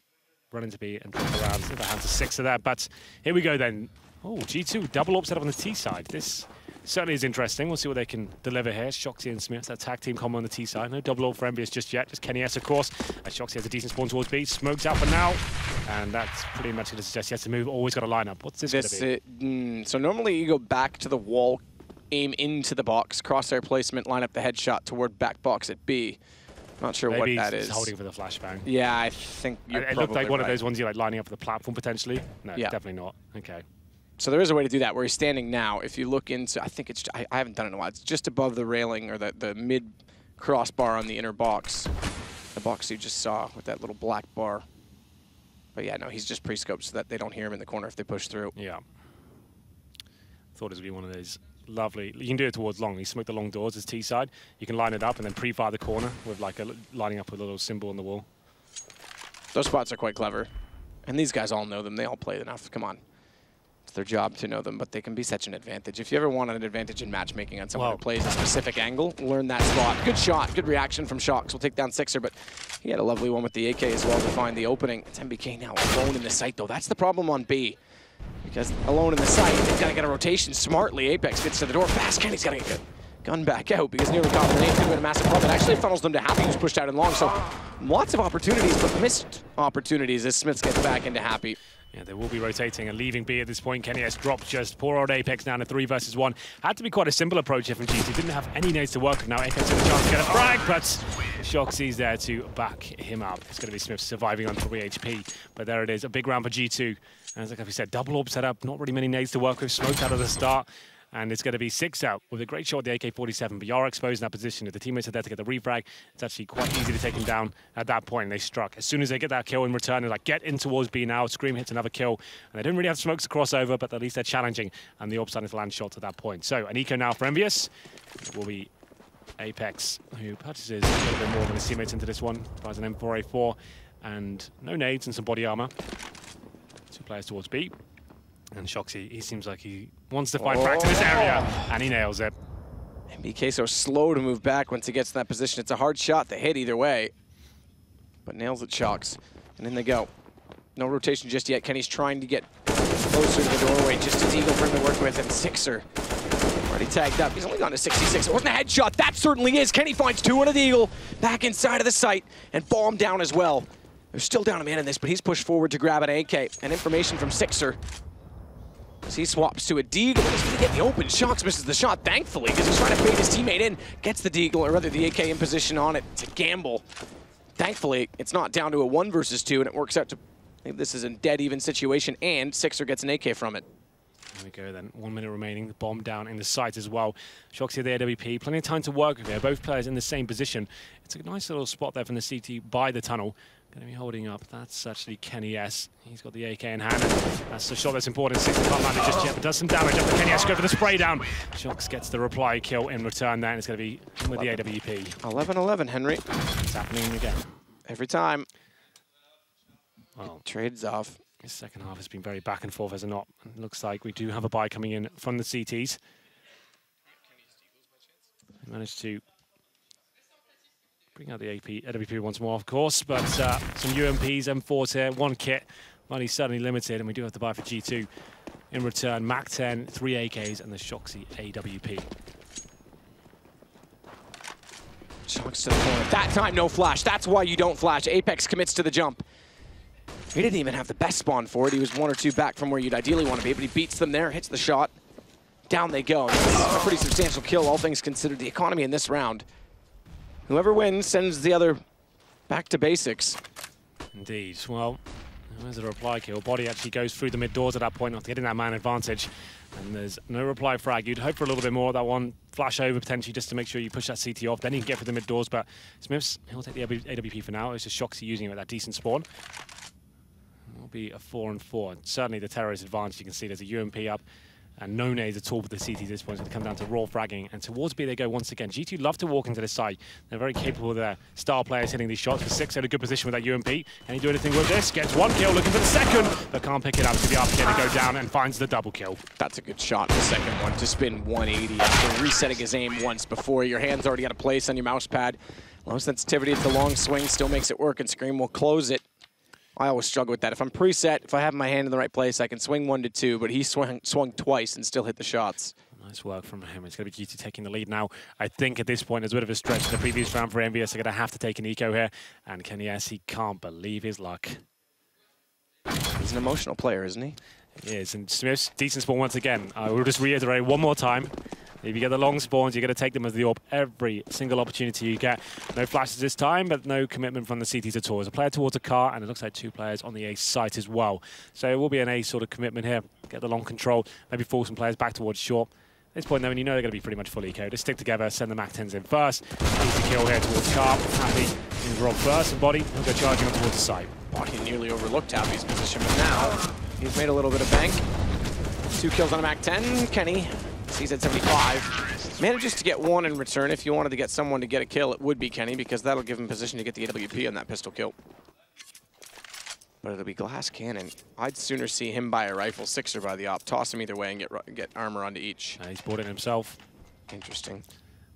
run into B and drop around the hands of six of that. But here we go then. Oh, G2 double upset up on the T side. This certainly is interesting. We'll see what they can deliver here. Shoxy and Smith, that tag team combo on the T side. No double ult for EnVyUs just yet. Just Kenny S, of course. As Shoxy has a decent spawn towards B. Smokes out for now. And that's pretty much going to suggest he has to move. Always got a lineup. What's this, this going to be? mm, so normally you go back to the wall, aim into the box, crosshair placement, line up the headshot toward back box at B. Not sure Maybe what that is. holding for the flashbang. Yeah, I think It looked like one right. of those ones you're like lining up for the platform potentially. No, yeah. definitely not. Okay. So there is a way to do that where he's standing now. If you look into, I think it's, I, I haven't done it in a while. It's just above the railing or the, the mid crossbar on the inner box. The box you just saw with that little black bar. But yeah, no, he's just pre-scoped so that they don't hear him in the corner if they push through. Yeah. Thought it would be one of those lovely. You can do it towards long. You smoke the long doors as T side. You can line it up and then pre-fire the corner with like a lining up with a little symbol on the wall. Those spots are quite clever. And these guys all know them. They all play enough. Come on. It's their job to know them, but they can be such an advantage. If you ever want an advantage in matchmaking on someone who plays a specific angle, learn that spot. Good shot, good reaction from Shox. We'll take down Sixer, but he had a lovely one with the AK as well to find the opening. It's NBK now alone in the site, though. That's the problem on B. Because alone in the site, they've got to get a rotation smartly. Apex gets to the door fast. Kenny's got to get gun back out because nearly caught grenade could have been a massive problem. It actually funnels them to Happy, who's pushed out in long. So lots of opportunities, but missed opportunities as Smith gets back into Happy. Yeah, they will be rotating and leaving B at this point. Kenny S dropped just poor old Apex now in a three versus one. Had to be quite a simple approach here from G2. Didn't have any nades to work with now. Apex had a chance to get a frag, but Shoxy's there to back him up. It's going to be Smith surviving on 3 HP, but there it is. A big round for G2. As like we said, double orb setup, not really many nades to work with. Smoked out of the start and it's going to be six out with a great shot at the AK-47. But you're exposed in that position. If the teammates are there to get the refrag, it's actually quite easy to take him down at that point. And they struck. As soon as they get that kill in return, they're like, get in towards B now. Scream hits another kill. And they didn't really have smokes to cross over, but at least they're challenging. And the AWP starting to land shots at that point. So an eco now for EnVyUs. It will be Apex, who purchases a little bit more than his teammates into this one. Buys an M4A4 and no nades and some body armor. Two players towards B. And Shoxy, he seems like he wants to fight oh. back to this area, and he nails it. NBK so slow to move back once he gets in that position. It's a hard shot to hit either way, but nails it Shox. And in they go. No rotation just yet. Kenny's trying to get closer to the doorway, just a Deagle for him to work with, and Sixer already tagged up. He's only gone to 66. It wasn't a headshot. That certainly is. Kenny finds two on the Eagle, back inside of the site, and bomb down as well. They're still down a man in this, but he's pushed forward to grab an AK. And information from Sixer as he swaps to a Deagle, he's going to get the open. Shox misses the shot, thankfully, because he's trying to bait his teammate in. Gets the Deagle, or rather the AK in position on it to gamble. Thankfully, it's not down to a one versus two, and it works out to, maybe this is a dead even situation, and Sixer gets an AK from it. There we go then. One minute remaining. The bomb down in the site as well. Shoxy the AWP. Plenty of time to work with here. Both players in the same position. It's a nice little spot there from the CT by the tunnel. Going to be holding up. That's actually Kenny S. He's got the AK in hand. That's the shot that's important. Six can't land it just yet, but does some damage up to Kenny S. Go for the spray down. Shox gets the reply kill in return there, and it's going to be with the AWP. 11-11, Henry. It's happening again. Every time. Well, Trades off. this second half has been very back and forth as a not. It looks like we do have a buy coming in from the CTs. Managed to bring out the AP, AWP once more, of course, but uh, some UMPs, M4s here, one kit. Money certainly limited, and we do have to buy for G2. In return, MAC 10, three AKs, and the Shoxy AWP. Shox to the. That time, no flash. That's why you don't flash. Apex commits to the jump. He didn't even have the best spawn for it. He was one or two back from where you'd ideally want to be, but he beats them there, hits the shot. Down they go. A pretty substantial kill, all things considered. The economy in this round. Whoever wins sends the other back to basics. Indeed. Well, there's a reply kill. bodyy actually goes through the mid doors at that point after getting that man advantage. And there's no reply frag. You'd hope for a little bit more. That one flash over potentially just to make sure you push that CT off. Then you can get through the mid doors. But Smithzz, he'll take the AWP for now. It's just Shoxy using it with that decent spawn. It'll be a four and four. Certainly the terrorist advantage. You can see there's a UMP up. And no nades at all with the CT at this point. It's going to come down to raw fragging. And towards B they go once again. G2 love to walk into the side. They're very capable of their star players hitting these shots. For six, in a good position with that UMP. Can he do anything with this? Gets one kill, looking for the second, but can't pick it up. To the RPK to go down and finds the double kill. That's a good shot. The second one to spin 180 after resetting his aim once before. Your hand's already got a place on your mouse pad. Low sensitivity at the long swing still makes it work, and Scream will close it. I always struggle with that. If I'm preset, if I have my hand in the right place, I can swing one to two, but he swung, swung twice and still hit the shots. Nice work from him. It's going to be G2 taking the lead now. I think at this point, there's a bit of a stretch in the previous round for EnVyUs. They're going to have to take an eco here. And Kenny S, he can't believe his luck. He's an emotional player, isn't he? He is. And Smithzz decent spawn once again. I will just reiterate one more time. If you get the long spawns, you're going to take them as the AWP every single opportunity you get. No flashes this time, but no commitment from the CTs at all. There's a player towards a car, and it looks like two players on the A site as well. So it will be an A sort of commitment here. Get the long control, maybe force some players back towards short. At this point, though, when you know they're going to be pretty much fully eco, just stick together, send the MAC 10s in first. Easy kill here towards car. Happy in Rob first, and bodyy, he'll go charging on towards the site. bodyy nearly overlooked Happy's position, but now he's made a little bit of bank. Two kills on a MAC 10. Kenny sees at 75. Manages to get one in return. If you wanted to get someone to get a kill, it would be Kenny, because that'll give him position to get the AWP on that pistol kill. But it'll be Glass Cannon. I'd sooner see him buy a rifle, Sixer by the op, toss him either way and get get armor onto each. He's bought it himself. Interesting.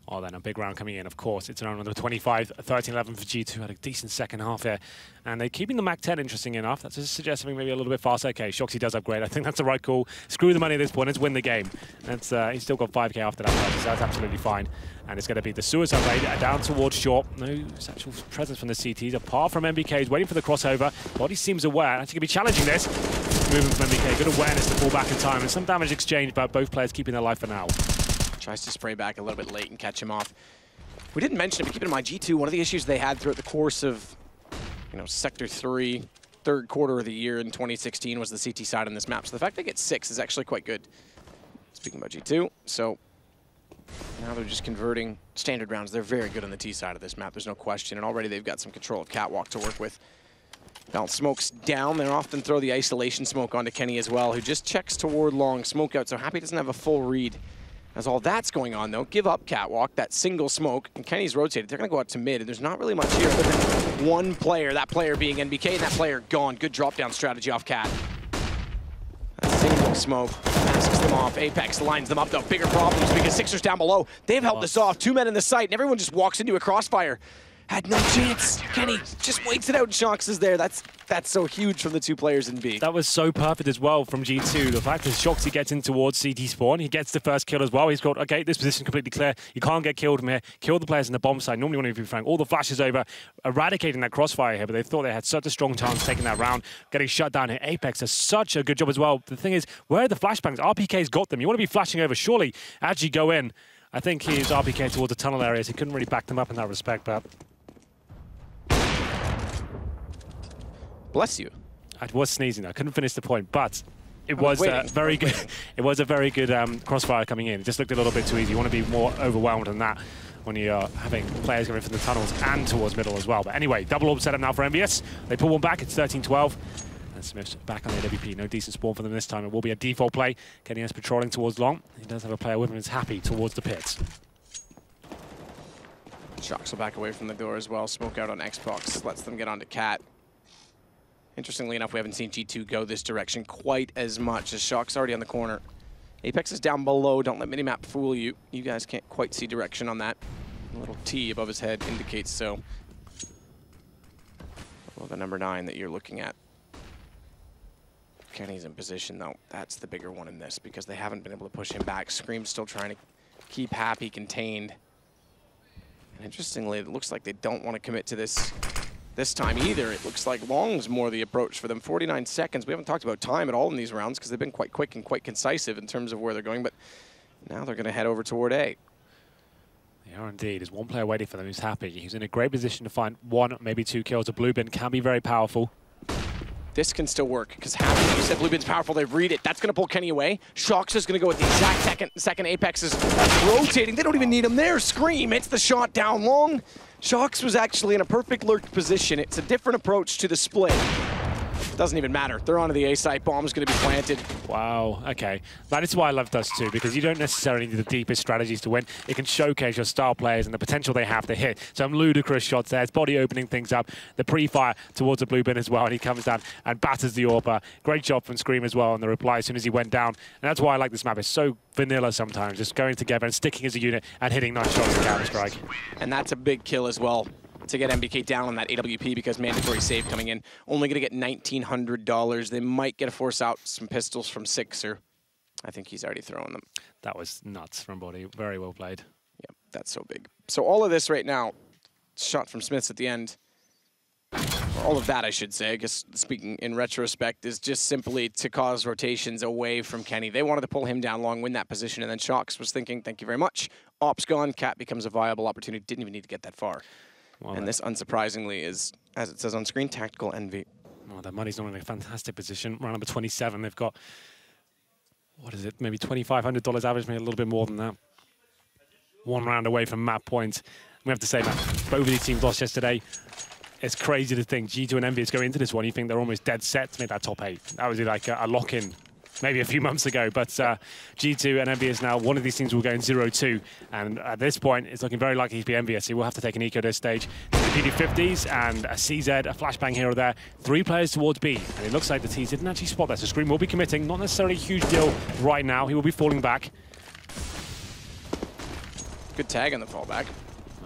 Oh, then a big round coming in, of course. It's around number 25, 13 11 for G2. Had a decent second half here. And they're keeping the MAC 10 interesting enough. That's just suggesting maybe a little bit faster. Okay, Shoxy does upgrade. I think that's the right call. Screw the money at this point. Let's win the game. That's, uh, he's still got 5k after that, so that's absolutely fine. And it's going to be the suicide uh, down towards short. No actual presence from the CTs, apart from NBK. Waiting for the crossover. bodyy seems aware. Actually, going to be challenging this. Movement from NBK. Good awareness to fall back in time. And some damage exchange, but both players keeping their life for now. Tries to spray back a little bit late and catch him off. We didn't mention it, but keep in mind, G2, one of the issues they had throughout the course of, you know, Sector 3, third quarter of the year in 2016 was the CT side on this map. So the fact they get six is actually quite good. Speaking about G2, so now they're just converting standard rounds. They're very good on the T side of this map, there's no question. And already they've got some control of Catwalk to work with. Now smoke's down. They often throw the isolation smoke onto Kenny as well, who just checks toward long smoke out. So Happy doesn't have a full read. As all that's going on, though, give up Catwalk, that single smoke, and Kenny's rotated. They're going to go out to mid, and there's not really much here other than one player, that player being NBK, and that player gone. Good drop-down strategy off Cat. A single smoke masks them off. Apex lines them up, though. Bigger problems because Sixers down below. They've held this off. Two men in the site, and everyone just walks into a crossfire. Had no chance. Kenny just waits it out, and Shox is there. That's that's so huge from the two players in B. That was so perfect as well from G2. The fact that Shoxy gets in towards CT spawn, he gets the first kill as well. He's got, okay, this position completely clear. You can't get killed from here. Kill the players in the bomb side. Normally want to be frank. All the flashes over, eradicating that crossfire here, but they thought they had such a strong chance taking that round, getting shut down here. Apex does such a good job as well. The thing is, where are the flashbangs? RPK's got them. You want to be flashing over. Surely, actually go in. I think he's RPK towards the tunnel areas. He couldn't really back them up in that respect, but Bless you. I was sneezing. I couldn't finish the point, but it was uh, waiting. very good. [LAUGHS] It was a very good um, crossfire coming in. It just looked a little bit too easy. You want to be more overwhelmed than that when you are having players coming from the tunnels and towards middle as well. But anyway, double AWP setup now for EnVyUs. They pull one back. It's 13-12. And Smithzz back on the AWP. No decent spawn for them this time. It will be a default play. Kenny is patrolling towards long. He does have a player with him. He's happy towards the pits. Shox will back away from the door as well. Smoke out on Xbox. Lets them get onto Cat. Interestingly enough, we haven't seen G2 go this direction quite as much as Shox already on the corner. Apex is down below. Don't let minimap fool you. You guys can't quite see direction on that. A little T above his head indicates so. Well, the number nine that you're looking at. Kenny's in position though. That's the bigger one in this because they haven't been able to push him back. Scream's still trying to keep Happy contained. And interestingly, it looks like they don't want to commit to this this time either. It looks like Long's more the approach for them. 49 seconds. We haven't talked about time at all in these rounds because they've been quite quick and quite concisive in terms of where they're going, but now they're going to head over toward A. They are indeed. There's one player waiting for them who's happy. He's in a great position to find one, maybe two kills. A blue bin can be very powerful. This can still work because Happy, you said Blue Bin's powerful. They read it. That's going to pull Kenny away. Shox is going to go with the exact second. Second Apex is rotating. They don't even need him there. Scream. It's the shot down long. Shox was actually in a perfect lurked position. It's a different approach to the split. Doesn't even matter. They're onto the A site. Bomb's going to be planted. Wow, okay. That is why I love Dust 2, because you don't necessarily need the deepest strategies to win. It can showcase your star players and the potential they have to hit. Some ludicrous shots there. It's bodyy opening things up. The pre-fire towards the blue bin as well, and he comes down and batters the AWPer. Great job from Scream as well on the reply as soon as he went down. And that's why I like this map. It's so vanilla sometimes, just going together and sticking as a unit and hitting nice shots at Counter-Strike. And that's a big kill as well to get NBK down on that AWP because mandatory save coming in. Only going to get $1,900. They might get a force out some pistols from Sixer. I think he's already throwing them. That was nuts from bodyy. Very well played. Yep, that's so big. So all of this right now, shot from Smithzz at the end, all of that I should say, I guess speaking in retrospect, is just simply to cause rotations away from Kenny. They wanted to pull him down long, win that position, and then Shox was thinking, thank you very much. Ops gone, Cat becomes a viable opportunity. Didn't even need to get that far. Well, and this, unsurprisingly, is, as it says on screen, tactical envy. Well, their money's not in a fantastic position. Round number 27, they've got, what is it, maybe $2,500 average, maybe a little bit more than that. One round away from map point. We have to say, Matt, both of these teams lost yesterday. It's crazy to think G2 and EnVyUs going into this one. You think they're almost dead set to make that top eight. That was like a, a lock-in maybe a few months ago. But uh, G2 and EnVyUs now, one of these teams will go in 0-2. And at this point, it's looking very likely to be EnVyUs. He will have to take an eco this stage. The P250s and a CZ, a flashbang here or there. Three players towards B. And it looks like the T's didn't actually spot that. So Scream will be committing. Not necessarily a huge deal right now. He will be falling back. Good tag on the fallback.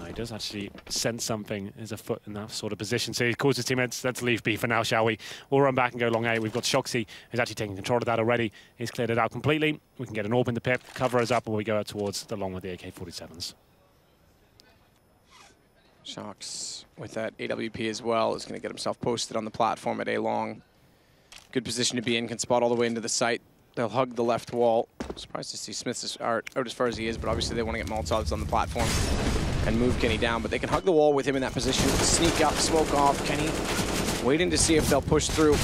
He does actually sense something as a foot in that sort of position. So he calls his teammates, let's leave B for now, shall we? We'll run back and go long A. We've got Shoxy, who's actually taking control of that already. He's cleared it out completely. We can get an AWP in the pit, cover us up, and we go out towards the long with the AK-47s. Shox with that AWP as well is going to get himself posted on the platform at A long. Good position to be in, can spot all the way into the site. They'll hug the left wall. Surprised to see Smithzz out, out as far as he is, but obviously they want to get Molotovs on the platform and move Kenny down. But they can hug the wall with him in that position, sneak up, smoke off. Kenny waiting to see if they'll push through.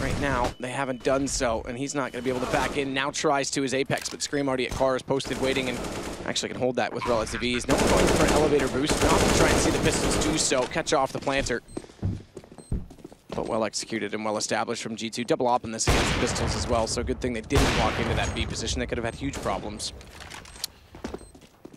Right now, they haven't done so, and he's not going to be able to back in. Now tries to his apex, but Scream already at car is posted, waiting, and actually can hold that with relative ease. No one going for an elevator boost. Not to try and see the Pistols do so. Catch off the planter but well executed and well established from G2. Double op in this against the Pistols as well, so good thing they didn't walk into that B position. They could have had huge problems.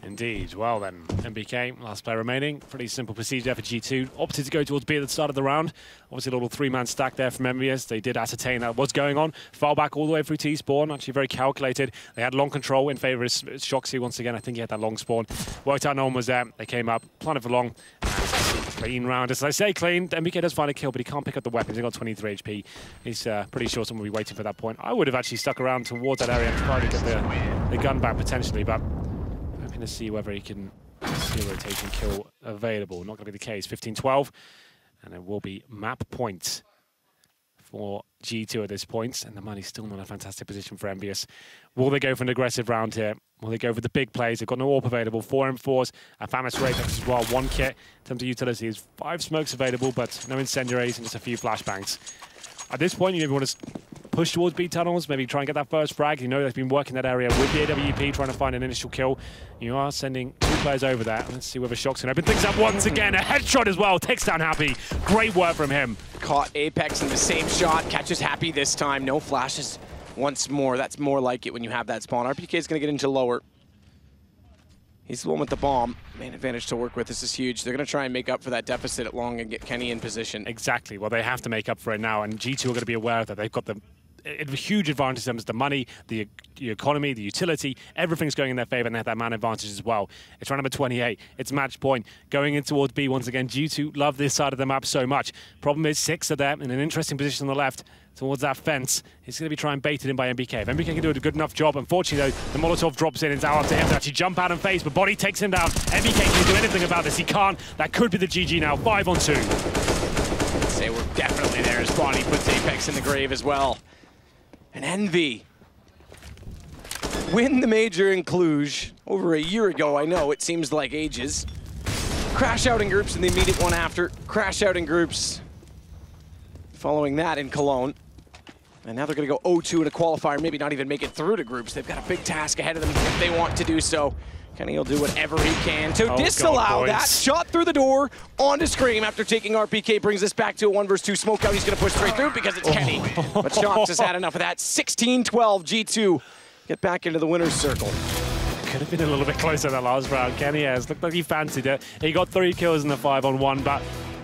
Indeed. Well then, NBK, last player remaining. Pretty simple procedure for G2. Opted to go towards B at the start of the round. Obviously a little three-man stack there from EnVyUs. They did ascertain that what's going on. Fall back all the way through T-spawn. Actually very calculated. They had long control in favor of Shoxy once again. I think he had that long spawn. Worked out no one was there. They came up, planted for long. Clean round. As I say, clean. NBK does find a kill, but he can't pick up the weapons. He's got 23 HP. He's uh, pretty sure someone will be waiting for that point. I would have actually stuck around towards that area and tried to get the, the gun back potentially, but hoping to see whether he can see a rotation kill available. Not going to be the case. 15-12, and it will be map point for G2 at this point, and the money's still not a fantastic position for EnVyUs. Will they go for an aggressive round here? Will they go for the big plays? They've got no AWP available, four M4s, a FAMAS Apex as well, one kit. In terms of utility, utilities, five smokes available, but no incendiaries and just a few flashbangs. At this point, you want to push towards B tunnels, maybe try and get that first frag. You know they've been working that area with the AWP, trying to find an initial kill. You are sending two players over there. Let's see whether Shox can open things up once again. A headshot as well. Takes down Happy. Great work from him. Caught Apex in the same shot. Catches Happy this time. No flashes once more. That's more like it when you have that spawn. RPK is going to get into lower. He's the one with the bomb. Main advantage to work with. This is huge. They're going to try and make up for that deficit at long and get Kenny in position. Exactly. Well, they have to make up for it now, and G2 are going to be aware of that. They've got the a huge advantage in terms of the money, the, the, economy, the utility, everything's going in their favor, and they have that man advantage as well. It's round number 28. It's match point. Going in towards B once again. G2 love this side of the map so much. Problem is, six of them in an interesting position on the left towards that fence. He's going to be trying baited in by NBK. If NBK can do a good enough job, unfortunately, though, the Molotov drops in. It's out to him to actually jump out and face, but bodyy takes him down. NBK can do anything about this. He can't. That could be the GG now. Five on two. Say we're definitely there as bodyy puts Apex in the grave as well and Envy win the major in Cluj over a year ago. I know it seems like ages. Crash out in groups in the immediate one after. Crash out in groups following that in Cologne. And now they're going to go 0-2 in a qualifier, maybe not even make it through to groups. They've got a big task ahead of them if they want to do so. Kenny will do whatever he can to oh disallow God, that. Shot through the door onto Scream after taking RPK, brings this back to a 1 versus 2 smoke out. He's going to push straight through because it's oh. Kenny. But Shox has had enough of that. 16-12, G2 get back into the winner's circle. Could have been a little bit closer that last round. Kenny has looked like he fancied it. He got three kills in the 5 on 1, but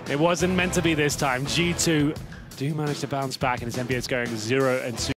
it wasn't meant to be this time. G2 do manage to bounce back, and his NBA is going 0 and 2.